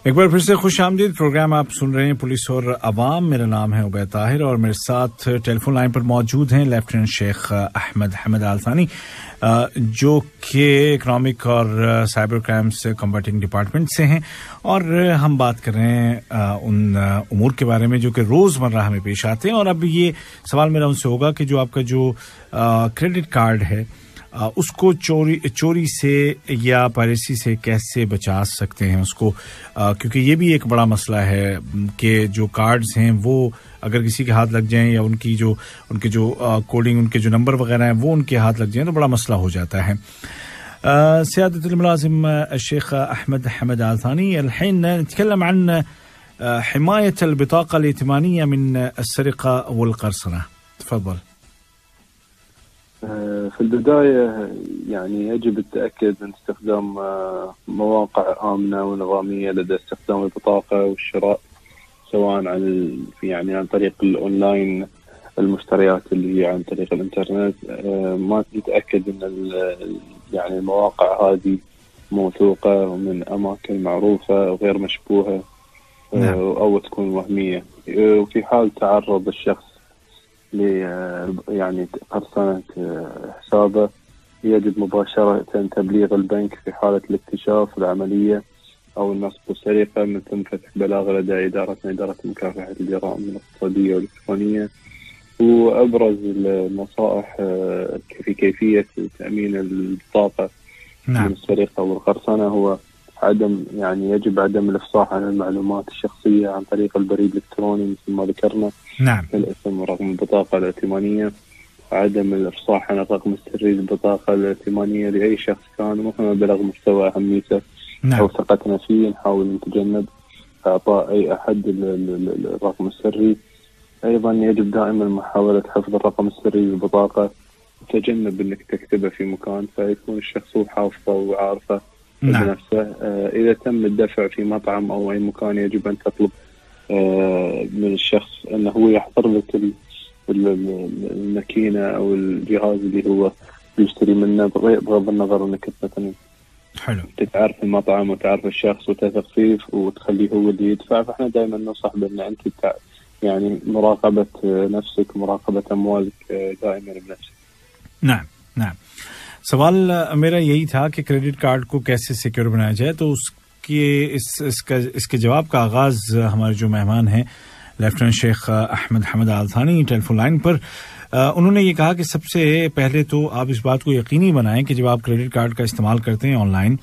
ایک بار پھر سے خوش آمدید، پروگرام آپ سن رہے ہیں پولیس اور عوام۔ میرا نام ہے عبید طاہر اور میرے ساتھ ٹیلی فون لائن پر موجود ہیں لیفٹیننٹ شیخ احمد حمد آلثانی جو کہ اکنامک اور سائبر کرائمس کمبٹنگ ڈپارٹمنٹ سے ہیں۔ اور ہم بات کر رہے ہیں ان امور کے بارے میں جو کہ روز مرہ ہمیں پیش آتے ہیں۔ اور اب یہ سوال میرا ان سے ہوگا کہ جو آپ کا جو کریڈٹ کارڈ ہے اس کو چوری چوری سے یا پائریسی سے کیسے بچا سکتے ہیں اس کو؟ کیونکہ یہ بھی ایک بڑا مسئلہ ہے کہ جو کارڈز ہیں وہ اگر کسی کے ہاتھ لگ جائیں یا ان کی جو ان کے جو کوڈنگ ان کے جو نمبر وغیرہ ہیں وہ ان کے ہاتھ لگ جائیں تو بڑا مسئلہ ہو جاتا ہے۔ آه، سيادة الملازم الشيخ أحمد حمد آل الحين نتكلم عن حماية البطاقة الائتمانية من السرقة والقرصنة تفضل۔ في البداية يعني يجب التأكد من استخدام آه، مواقع آمنة ونظامية لدى استخدام البطاقة والشراء سواء عن ال- يعني عن طريق الأونلاين المشتريات اللي هي عن طريق الإنترنت آه، ما تتأكد أن ال- يعني المواقع هذه موثوقة ومن أماكن معروفة وغير مشبوهة آه، نعم. أو تكون وهمية آه، وفي حال تعرض الشخص يعني قرصنة آه، حسابه يجب مباشرة تبليغ البنك في حالة الاكتشاف العملية أو النصب والسرقة من ثم فتح بلاغ لدى إدارتنا إدارة مكافحة الجرائم الاقتصادية والإلكترونية. وأبرز النصائح آه، في كيفية تأمين البطاقة من نعم السرقة والقرصنة هو عدم يعني يجب عدم الإفصاح عن المعلومات الشخصية عن طريق البريد الإلكتروني مثل ما ذكرنا. نعم. الإسم ورقم البطاقة الائتمانية عدم الإفصاح عن الرقم السري للبطاقة الائتمانية لأي شخص كان مهما بلغ مستوى أهميته أو نعم. ثقتنا فيه نحاول نتجنب ال- ال- ال- الرقم السري. أيضا يجب دائما محاولة حفظ الرقم السري للبطاقة. وتجنب أنك تكتبه في مكان فيكون الشخص هو حافظه وعارفه. نعم. بنفسه. آه، إذا تم الدفع في مطعم أو أي مكان يجب أن تطلب آه، من الشخص أنه هو يحضر لك ال- ال- ال- الماكينة أو الجهاز اللي هو بيشتري منه بغ- بغض النظر أنك مثلا حلو. تعرف المطعم وتعرف الشخص وتثق فيه وتخليه هو اللي يدفع فإحنا دائما ننصح بأن أنت تع- يعني مراقبة آه، نفسك مراقبة أموالك آه، دائما بنفسك. نعم نعم. سوال میرا یہی تھا کہ کریڈٹ کارڈ کو کیسے سیکیور بنایا جائے، تو اس کے اس اس کا، اس کے جواب کا آغاز ہمارے جو مہمان ہیں، lieutenant Sheikh Ahmad Hamad Al Thani telephone line پر انہوں نے یہ کہا کہ سب سے پہلے تو آپ اس بات کو یقینی بنائیں کہ جب آپ کریڈٹ کارڈ کا استعمال کرتے ہیں آن لائن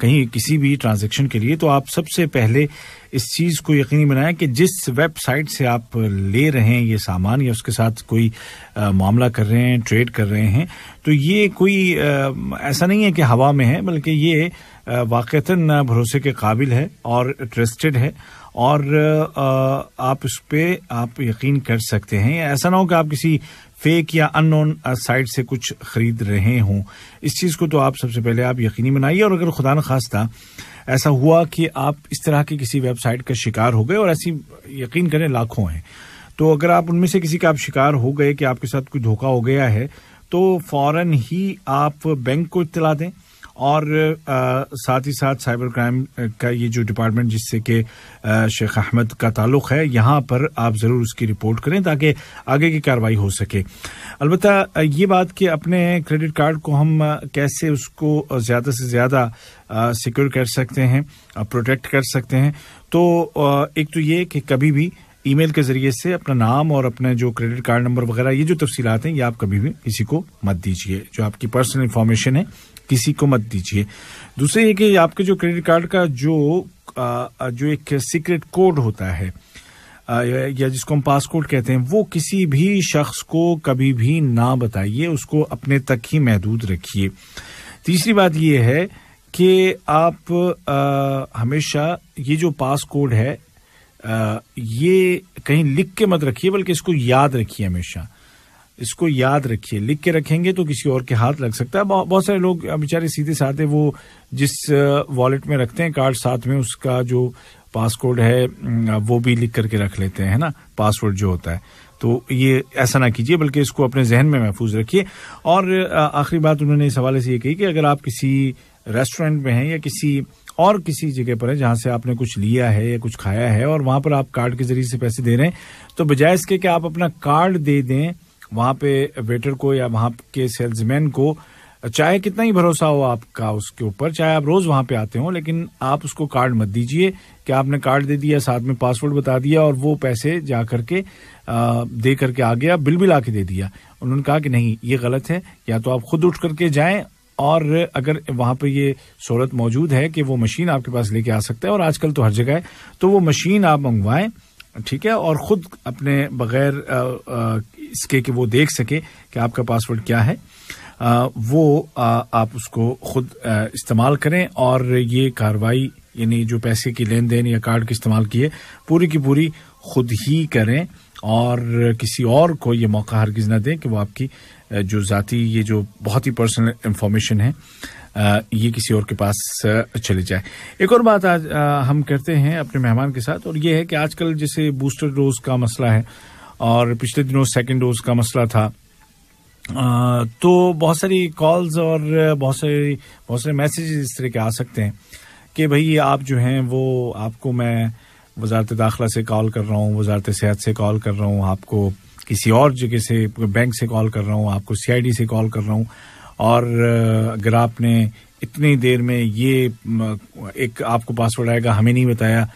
کہیں کسی بھی ٹرانزیکشن کے لیے، تو آپ سب سے پہلے اس چیز کو یقینی بنائیں کہ جس ویب سائٹ سے آپ لے رہے ہیں یہ سامان یا اس کے ساتھ کوئی معاملہ کر رہے ہیں ٹریڈ کر رہے ہیں، تو یہ کوئی ایسا نہیں ہے کہ ہوا میں ہے، بلکہ یہ واقعتاً بھروسے کے قابل ہے اور ٹرسٹڈ ہے اور آپ اس پہ آپ یقین کر سکتے ہیں۔ ایسا نہ ہو کہ آپ کسی فیک یا ان نون سائٹ سے کچھ خرید رہے ہوں۔ اس چیز کو تو آپ سب سے پہلے آپ یقینی بنائیے اور اگر خدا نخواستہ ایسا ہوا کہ آپ اس طرح کی کسی ویب سائٹ کا شکار ہو گئے اور ایسی یقین کریں لاکھوں ہیں، تو اگر آپ ان میں سے کسی کا آپ شکار ہو گئے کہ آپ کے ساتھ کوئی دھوکہ ہو گیا ہے، تو فوراً ہی آپ بینک کو اطلاع دیں۔ اور ساتھ ہی ساتھ سائبر کرائم کا یہ جو ڈپارٹمنٹ جس سے کہ شیخ احمد کا تعلق ہے، یہاں پر آپ ضرور اس کی رپورٹ کریں تاکہ آگے کی کاروائی ہو سکے۔ البتہ، یہ بات کہ اپنے کریڈٹ کارڈ کو ہم کیسے اس کو زیادہ سے زیادہ سیکیور کر سکتے ہیں پروٹیکٹ کر سکتے ہیں، تو ایک تو یہ کہ کبھی بھی ای میل کے ذریعے سے اپنا نام اور اپنا جو کریڈٹ کارڈ نمبر وغیرہ، یہ جو تفصیلات ہیں، یہ آپ کبھی بھی کسی کو مت دیجیے جو آپ کی پرسنل انفارمیشن ہے۔ کسی کو مت دیجیے دوسرے یہ کہ آپ کے جو کریڈٹ کارڈ کا جو آ, جو ایک سیکرٹ کوڈ ہوتا ہے یا جس کو ہم پاس کوڈ کہتے ہیں وہ کسی بھی شخص کو کبھی بھی نہ بتائیے اس کو اپنے تک ہی محدود رکھیے۔ تیسری بات یہ ہے کہ آپ آ, ہمیشہ یہ جو پاس کوڈ ہے یہ کہیں لکھ کے مت رکھیے بلکہ اس کو یاد رکھیے ہمیشہ۔ اس کو یاد رکھیے۔ لکھ کے رکھیں گے تو کسی اور کے ہاتھ لگ سکتا ہے۔ بہت سارے لوگ بےچارے سیدھے سادھے وہ جس والٹ میں رکھتے ہیں کارڈ ساتھ میں اس کا جو پاس کوڈ ہے وہ بھی لکھ کر کے رکھ لیتے ہیں نا؟ پاسورڈ جو ہوتا ہے۔ تو یہ ایسا نہ کیجیے، بلکہ اس کو اپنے ذہن میں محفوظ رکھیے۔ اور آخری بات انہوں نے اس حوالے سے یہ کہی کہ اگر آپ کسی ریسٹورینٹ میں ہیں یا کسی اور کسی جگہ پر ہیں جہاں سے آپ نے کچھ لیا ہے یا کچھ کھایا ہے اور وہاں پر آپ کارڈ کے ذریعے سے پیسے دے رہے ہیں، تو بجائے اس کے کہ آپ اپنا کارڈ دے دیں وہاں پہ ویٹر کو یا وہاں کے سیلز مین کو چاہے کتنا ہی بھروسہ ہو آپ کا اس کے اوپر، چاہے آپ روز وہاں پہ آتے ہوں، لیکن آپ اس کو کارڈ مت دیجیے کہ آپ نے کارڈ دے دیا، ساتھ میں پاسورڈ بتا دیا اور وہ پیسے جا کر کے دے کر کے آ گیا بل بھی لا کے دے دیا۔ انہوں نے کہا کہ نہیں، یہ غلط ہے۔ یا تو آپ خود اٹھ کر کے جائیں اور اگر وہاں پہ یہ سہولت موجود ہے کہ وہ مشین آپ کے پاس لے کے آ سکتا ہے اور آج کل تو ہر جگہ ہے، تو وہ مشین آپ منگوائیں۔ ٹھیک ہے، اور خود اپنے بغیر اس کے کہ وہ دیکھ سکے کہ آپ کا پاسورڈ کیا ہے وہ آپ اس کو خود استعمال کریں، اور یہ کاروائی یعنی جو پیسے کی لین دین یا کارڈ کے استعمال کیے پوری کی پوری خود ہی کریں، اور کسی اور کو یہ موقع ہرگز نہ دیں کہ وہ آپ کی جو ذاتی، یہ جو بہت ہی پرسنل انفارمیشن ہے یہ کسی اور کے پاس چلی جائے ایک اور بات آج ہم کرتے ہیں اپنے مہمان کے ساتھ، اور یہ ہے کہ آج کل جیسے بوسٹر ڈوز کا مسئلہ ہے، اور پچھلے دنوں سیکنڈ ڈوز کا مسئلہ تھا۔ تو بہت ساری کالز اور بہت ساری، بہت سارے میسیجز اس طرح کے آ سکتے ہیں کہ بھائی آپ جو ہیں وہ، آپ کو میں وزارت داخلہ سے کال کر رہا ہوں، وزارت صحت سے کال کر رہا ہوں، آپ کو کسی اور جگہ سے بینک سے کال کر رہا ہوں، آپ کو سی آئی ڈی سے کال کر رہا ہوں۔ اور اگر آپ نے اتنی دیر میں یہ ایک آپ کو پاسورڈ آئے گا، ہمیں نہیں بتایا،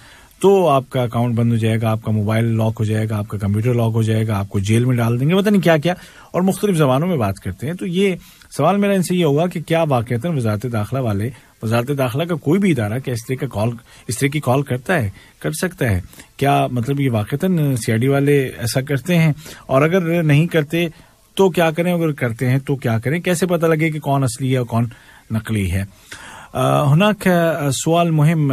تو آپ کا اکاؤنٹ بند ہو جائے گا، آپ کا موبائل لاک ہو جائے گا، آپ کا کمپیوٹر لاک ہو جائے گا، آپ کو جیل میں ڈال دیں گے، پتہ نہیں کیا کیا۔ اور مختلف زبانوں میں بات کرتے ہیں۔ تو یہ سوال میرا ان سے یہ ہوگا کہ کیا واقعات وزارت داخلہ والے، وزارت داخلہ کا کوئی بھی ادارہ کیا اس طرح کا کال اس طرح کی کال کرتا ہے، کر سکتا ہے؟ کیا مطلب یہ واقع سی آئی ڈی والے ایسا کرتے ہیں؟ اور اگر نہیں کرتے تو کیا کریں اگر کرتے ہیں تو کیا کریں کیسے پتہ لگے کہ کون اصلی ہے اور کون نقلی ہے هناك سؤال مهم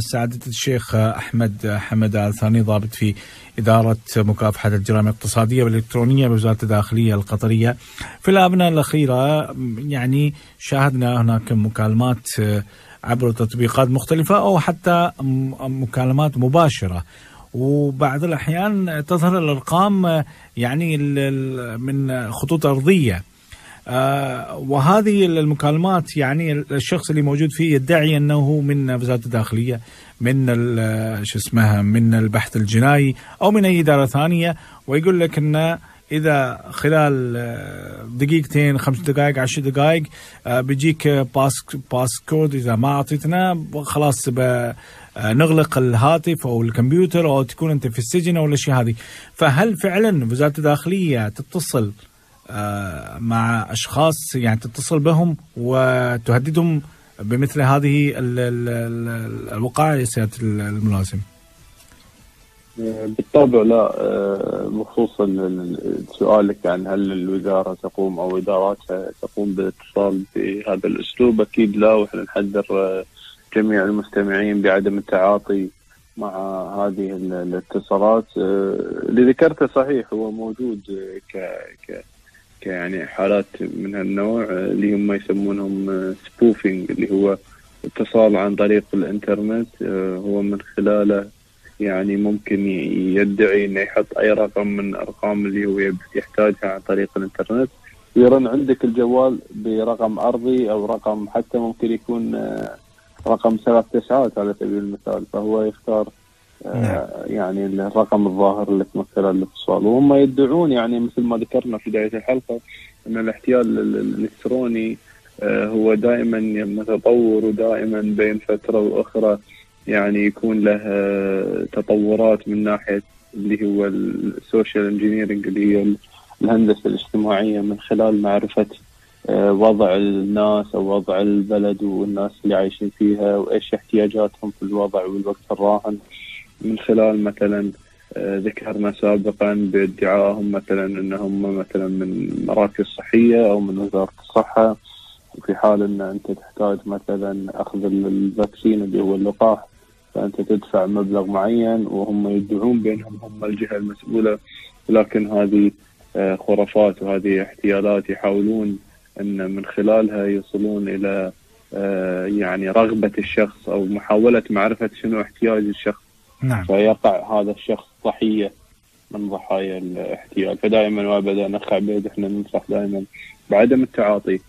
سعادة الشيخ أحمد حمد آل ثاني ضابط في إدارة مكافحة الجرائم الاقتصادية والإلكترونية بوزارة الداخلية القطرية في الآونة الأخيرة يعني شاهدنا هناك مكالمات عبر تطبيقات مختلفة أو حتى مكالمات مباشرة وبعض الأحيان تظهر الأرقام يعني من خطوط أرضية. وهذه المكالمات يعني الشخص اللي موجود فيه يدعي أنه من وزاره الداخلية من شو اسمها من البحث الجنائي أو من أي إدارة ثانية ويقول لك انه إذا خلال دقيقتين خمس دقائق عشر دقائق بيجيك باس باس كود إذا ما أعطيتنا خلاص نغلق الهاتف أو الكمبيوتر أو تكون أنت في السجن أو الأشياء هذه فهل فعلا وزارة الداخلية تتصل مع أشخاص يعني تتصل بهم وتهددهم بمثل هذه الوقائع يا سياده الملازم؟ بالطبع لا بخصوص سؤالك عن هل الوزارة تقوم أو إداراتها تقوم بالاتصال بهذا الأسلوب أكيد لا وإحنا نحذر جميع المستمعين بعدم التعاطي مع هذه الاتصالات. اللي ذكرته صحيح هو موجود ك ك يعني حالات من هالنوع اللي هم يسمونهم سبوفينج اللي هو اتصال عن طريق الإنترنت. هو من خلاله يعني ممكن يدعي إنه يحط أي رقم من أرقام اللي هو يحتاجها عن طريق الإنترنت. ويرن عندك الجوال برقم أرضي أو رقم حتى ممكن يكون رقم ثلاث تسعات على سبيل المثال فهو يختار نعم. يعني الرقم الظاهر اللي خلال الاتصال وهم يدعون يعني مثل ما ذكرنا في بداية الحلقة أن الاحتيال الإلكتروني هو دائما متطور ودائما بين فترة وأخرى يعني يكون له تطورات من ناحية اللي هو السوشيال انجينيرنج اللي هي الهندسة الاجتماعية من خلال معرفة وضع الناس أو وضع البلد والناس اللي عايشين فيها وإيش احتياجاتهم في الوضع والوقت الراهن. من خلال مثلا ذكرنا سابقا بادعائهم مثلا إنهم مثلا من مراكز صحية أو من وزارة الصحة. وفي حال إن أنت تحتاج مثلا أخذ الفاكسين اللي هو اللقاح فأنت تدفع مبلغ معين وهم يدعون بأنهم هم الجهة المسؤولة. ولكن هذه خرافات وهذه احتيالات يحاولون إن من خلالها يصلون إلى يعني رغبة الشخص أو محاولة معرفة شنو احتياج الشخص. نعم. فيقع هذا الشخص ضحية من ضحايا الاحتيال فدائما وابدا نخ عبيد إحنا ننصح دائما بعدم التعاطي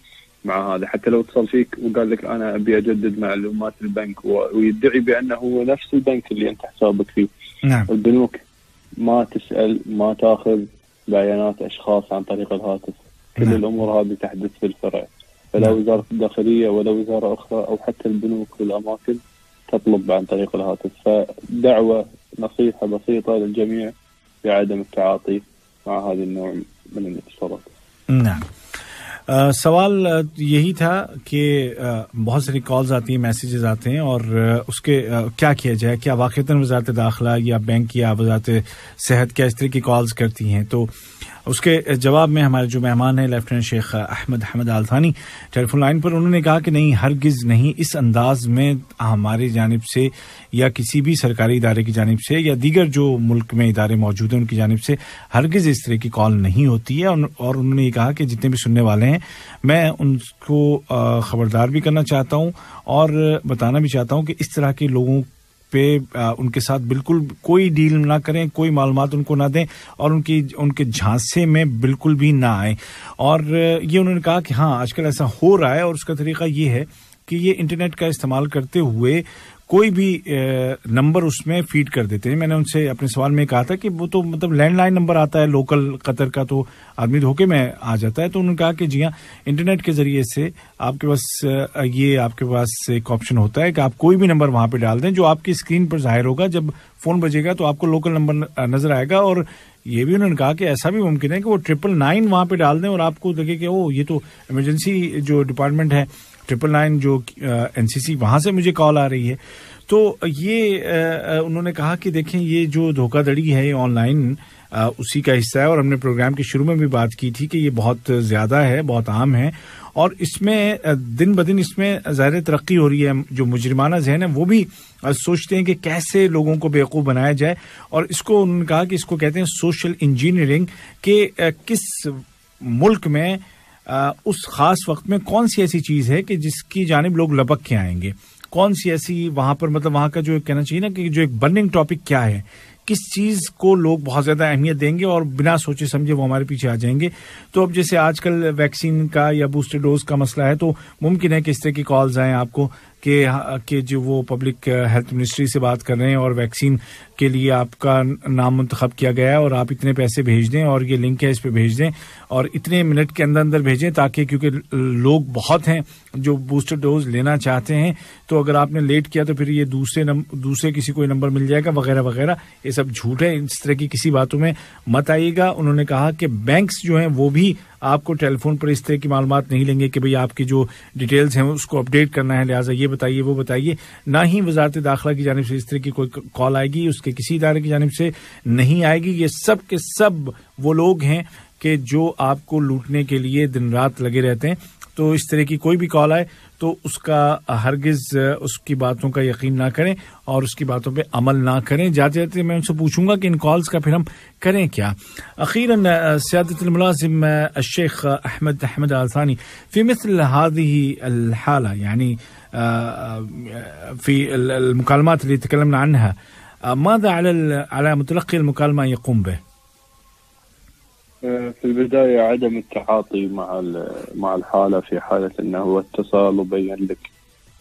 مع هذا. حتى لو اتصل فيك وقال لك أنا أبي أجدد معلومات البنك ويدعي بأنه هو نفس البنك اللي أنت حسابك فيه. نعم. البنوك ما تسأل ما تأخذ بيانات أشخاص عن طريق الهاتف. كل نعم. الامور هذه تحدث في الفرع فلا نعم. وزاره الداخليه ولا وزاره اخرى او حتى البنوك والاماكن تطلب عن طريق الهاتف فدعوه نصيحه بسيطه للجميع بعدم التعاطي مع هذا النوع من الاتصالات. نعم آ, سوال یہی تھا کہ آ, بہت ساری کالز آتی ہیں میسیجز آتے ہیں اور آ, اس کے کیا کیا جائے کیا واقعتا وزارت داخلہ یا بینک یا وزارت صحت کیا اس طرح کی کالز کرتی ہیں تو اس کے جواب میں ہمارے جو مہمان ہیں، lieutenant Sheikh Ahmad Ahmad Al Thani telephone line پر انہوں نے کہا کہ نہیں، ہرگز نہیں، اس انداز میں ہماری جانب سے یا کسی بھی سرکاری ادارے کی جانب سے یا دیگر جو ملک میں ادارے موجود ہیں، ان کی جانب سے ہرگز اس طرح کی کال نہیں ہوتی ہے۔ اور انہوں نے یہ کہا کہ جتنے بھی سننے والے ہیں، میں ان کو خبردار بھی کرنا چاہتا ہوں اور بتانا بھی چاہتا ہوں کہ اس طرح کے لوگوں پہ ان کے ساتھ بالکل کوئی ڈیل نہ کریں، کوئی معلومات ان کو نہ دیں اور ان کی، ان کے جھانسے میں بالکل بھی نہ آئیں۔ اور یہ انہوں نے کہا کہ ہاں آج کل ایسا ہو رہا ہے اور اس کا طریقہ یہ ہے کہ یہ انٹرنیٹ کا استعمال کرتے ہوئے کوئی بھی نمبر اس میں فیڈ کر دیتے ہیں۔ میں نے ان سے اپنے سوال میں کہا تھا کہ وہ تو مطلب لینڈ لائن نمبر آتا ہے، لوکل قطر کا تو آدمی دھوکے میں آ جاتا ہے۔ تو انہوں نے کہا کہ جی ہاں انٹرنیٹ کے ذریعے سے آپ کے پاس یہ آپ کے پاس ایک آپشن ہوتا ہے کہ آپ کوئی بھی نمبر وہاں پہ ڈال دیں جو آپ کی اسکرین پر ظاہر ہوگا۔ جب فون بجے گا تو آپ کو لوکل نمبر نظر آئے گا اور یہ بھی انہوں نے کہا کہ ایسا بھی ممکن ہے کہ وہ ٹریپل نائن وہاں پہ ڈال دیں اور آپ کو لگے کہ وہ یہ تو ایمرجنسی جو ڈپارٹمنٹ ہے ٹریپل نائن جو این سی سی وہاں سے مجھے کال آ رہی ہے۔ تو یہ انہوں نے کہا کہ دیکھیں، یہ جو دھوکہ دڑی ہے آن لائن اسی کا حصہ ہے اور ہم نے پروگرام کے شروع میں بھی بات کی تھی کہ یہ بہت زیادہ ہے، بہت عام ہے۔ اور اس میں دن بدن اس میں ظاہر ترقی ہو رہی ہے۔ جو مجرمانہ ذہن ہے وہ بھی سوچتے ہیں کہ کیسے لوگوں کو بیوقوف بنایا جائے۔ اور اس کو انہوں نے کہا کہ اس کو کہتے ہیں سوشل انجینئرنگ کہ کس ملک میں اس خاص وقت میں کون سی ایسی چیز ہے کہ جس کی جانب لوگ لپک کے آئیں گے؟ کون سی ایسی وہاں پر مطلب وہاں کا جو کہنا چاہیے نا کہ جو ایک برننگ ٹاپک کیا ہے، کس چیز کو لوگ بہت زیادہ اہمیت دیں گے اور بنا سوچے سمجھے وہ ہمارے پیچھے آ جائیں گے؟ تو اب جیسے آج کل ویکسین کا یا بوسٹر ڈوز کا مسئلہ ہے، تو ممکن ہے کہ اس طرح کی کالز آئیں آپ کو کہ ہاں، جو وہ پبلک ہیلتھ منسٹری سے بات کر رہے ہیں اور ویکسین کے لیے آپ کا نام منتخب کیا گیا ہے اور آپ اتنے پیسے بھیج دیں اور یہ لنک ہے اس پہ بھیج دیں اور اتنے منٹ کے اندر اندر بھیجیں تاکہ کیونکہ لوگ بہت ہیں جو بوسٹر ڈوز لینا چاہتے ہیں، تو اگر آپ نے لیٹ کیا تو پھر یہ دوسرے دوسرے کسی کو نمبر مل جائے گا، وغیرہ وغیرہ۔ یہ سب جھوٹ ہے اس طرح کی کسی باتوں میں مت آئیے گا۔ انہوں نے کہا کہ بینکس جو ہیں وہ بھی آپ کو ٹیلی فون پر اس طرح کی معلومات نہیں لیں گے کہ بھئی آپ کی جو ڈیٹیلز ہیں اس کو اپڈیٹ کرنا ہے، لہٰذا یہ بتائیے، وہ بتائیے۔ نہ ہی وزارت داخلہ کی جانب سے اس طرح کی کوئی کال آئے گی، اس کے کسی ادارے کی جانب سے نہیں آئے گی۔ یہ سب کے سب وہ لوگ ہیں کہ جو آپ کو لوٹنے کے لیے دن رات لگے رہتے ہیں۔ تو اس طرح کی کوئی بھی کال آئے تو اس کا ہرگز اس کی باتوں کا یقین نہ کریں اور اس کی باتوں پہ عمل نہ کریں۔ جاتے جاتے میں ان سے پوچھوں گا کہ ان کالز کا پھر ہم کریں کیا۔ اخیرا سیادت الملازم الشيخ احمد احمد الثاني في مثل هذه الحاله يعني یعنی، في المكالمات اللي تكلمنا عنها ماذا على على متلقي المكالمة أن يقوم به؟ في البداية عدم التعاطي مع مع الحالة في حالة أنه هو اتصل وبين لك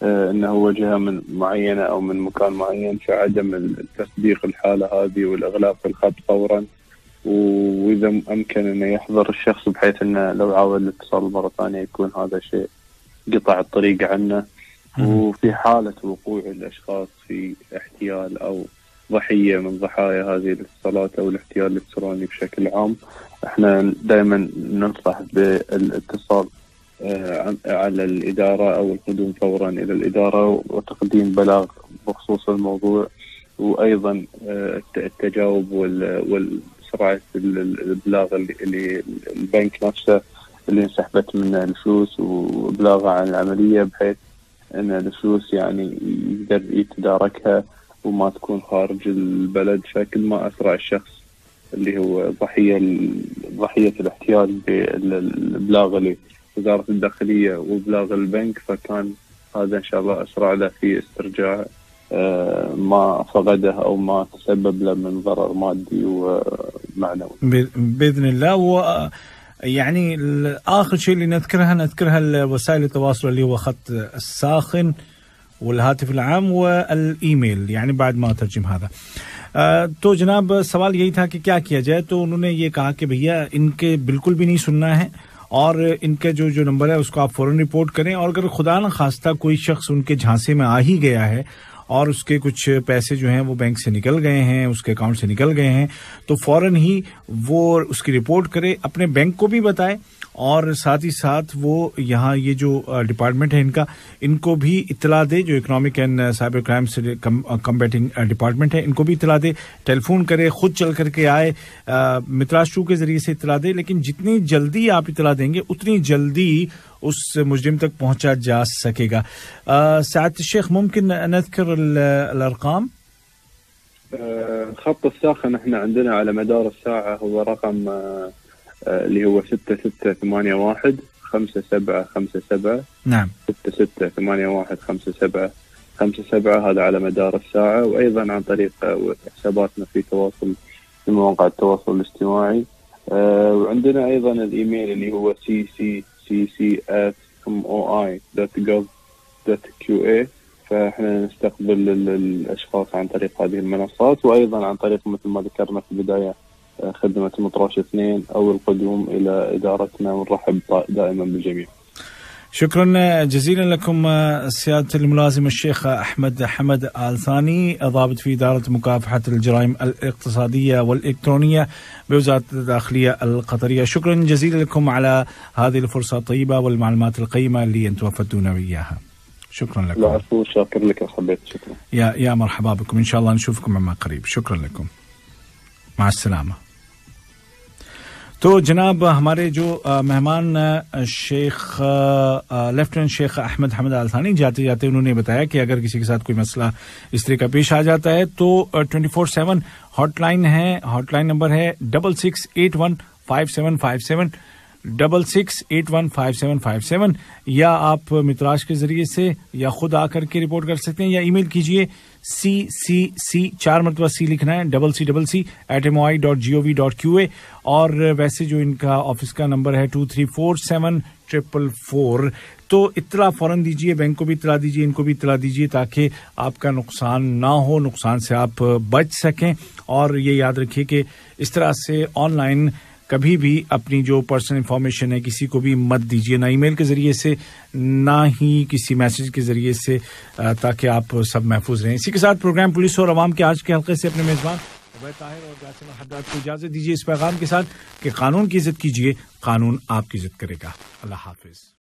أنه هو جهة من معينة أو من مكان معين فعدم تصديق الحالة هذه والإغلاق الخط فورا. وإذا أمكن أنه يحضر الشخص بحيث أنه لو عاود الاتصال مرة ثانية يكون هذا شيء قطع الطريق عنه. وفي حالة وقوع الأشخاص في احتيال أو ضحية من ضحايا هذه الاتصالات أو الاحتيال الإلكتروني بشكل عام. إحنا دائما ننصح بالاتصال على الإدارة أو القدوم فورا إلى الإدارة وتقديم بلاغ بخصوص الموضوع وأيضا التجاوب والسرعة الإبلاغ اللي البنك نفسه اللي انسحبت منه الفلوس وإبلاغه عن العملية بحيث أن الفلوس يعني يقدر يتداركها وما تكون خارج البلد فكل ما أسرع الشخص اللي هو ضحية ضحية الاحتيال بالإبلاغ لوزارة الداخلية وإبلاغ البنك فكان هذا إن شاء الله أسرع له في استرجاع ما فقده أو ما تسبب له من ضرر مادي ومعنوي. بإذن الله. و يعني آخر شيء اللي نذكرها نذكرها وسائل التواصل اللي هو خط الساخن. والهاتف العام والايميل يعني بعد ما ترجم هذا. تو جناب، سوال یہی تھا کہ کیا کیا جائے؟ تو انہوں نے یہ کہا کہ بھیا، ان کے بالکل بھی نہیں سننا ہے اور ان کا جو جو نمبر ہے، اس کو آپ فوراً رپورٹ کریں اور اگر خدا نہ خواستہ کوئی شخص ان کے جھانسے میں آ ہی گیا ہے اور اس کے کچھ پیسے جو ہیں وہ بینک سے نکل گئے ہیں، اس کے اکاؤنٹ سے نکل گئے ہیں، تو فوراً ہی وہ اس کی رپورٹ کرے، اپنے بینک کو بھی بتائے اور ساتھ ہی ساتھ وہ یہاں یہ جو ڈپارٹمنٹ ہے ان کا، ان کو بھی اطلاع دے، جو اکنامک اینڈ سائبر کرائم سے کمبیٹنگ ڈپارٹمنٹ ہے، ان کو بھی اطلاع دے ٹیلی فون کرے، خود چل کر کے آئے متراشو کے ذریعے سے اطلاع دے، لیکن جتنی جلدی آپ اطلاع دیں گے، اتنی جلدی اس مجرم تک پہنچا جا سکے گا سعادة الشيخ ممكن نذكر الارقام؟ خط الساخن احنا عندنا على مدار الساعة هو رقم اللي هو ستة ستة ثمانية واحد خمسة سبعة خمسة سبعة. نعم. ستة ستة ثمانية واحد خمسة سبعة خمسة سبعة. هذا على مدار الساعة وأيضا عن طريق حساباتنا في تواصل في مواقع التواصل الاجتماعي. وعندنا أيضا الإيميل اللي هو سي سي سي سي at moi.gov.qa فإحنا نستقبل الأشخاص عن طريق هذه المنصات وأيضا عن طريق مثل ما ذكرنا في البداية خدمة مطراش اثنين أو القدوم إلى إدارتنا ونرحب دائما بالجميع. شكرا جزيلا لكم سيادة الملازم الشيخ أحمد حمد آل ثاني ضابط في إدارة مكافحة الجرائم الاقتصادية والإلكترونية بوزارة الداخلية القطرية. شكرا جزيلا لكم على هذه الفرصة الطيبة والمعلومات القيمة اللي أنتم وفدونا إياها شكرا لكم. العفو شاكر لك حبيت شكرا. يا يا مرحبا بكم. إن شاء الله نشوفكم عما قريب. شكرا لكم. مع السلامة. تو جناب ہمارے جو مہمان شیخ لیفٹیننٹ شیخ احمد حمد الثانی جاتے جاتے انہوں نے بتایا کہ اگر کسی کے ساتھ کوئی مسئلہ اس طرح کا پیش آ جاتا ہے تو twenty four seven hot line ہے، ہاٹ لائن نمبر ہے double six eight one five seven five seven, double six eight one five seven five seven, یا آپ متراج کے ذریعے سے یا خود آ کر کے رپورٹ کر سکتے ہیں یا ای میل کیجیے سی سی سی چار مرتبہ سی لکھنا ہے double C double C at M I dot G O V dot Q A اور ویسے جو ان کا آفس کا نمبر ہے two three four seven triple four تو اطلاع فوراً دیجیے بینک کو بھی اطلاع دیجیے ان کو بھی اطلاع دیجیے تاکہ آپ کا نقصان نہ ہو، نقصان سے آپ بچ سکیں. اور یہ یاد رکھیے کہ اس طرح سے آن لائن کبھی بھی اپنی جو پرسنل انفارمیشن ہے، کسی کو بھی مت دیجیے نہ ای میل کے ذریعے سے، نہ ہی کسی میسج کے ذریعے سے تاکہ آپ سب محفوظ رہیں۔ اسی کے ساتھ پروگرام پولیس اور عوام کے آج کے حلقے سے اپنے میزبان طاہر اور حداد کو اجازت دیجیے اس پیغام کے ساتھ کہ قانون کی عزت کیجیے قانون آپ کی عزت کرے گا۔ اللہ حافظ۔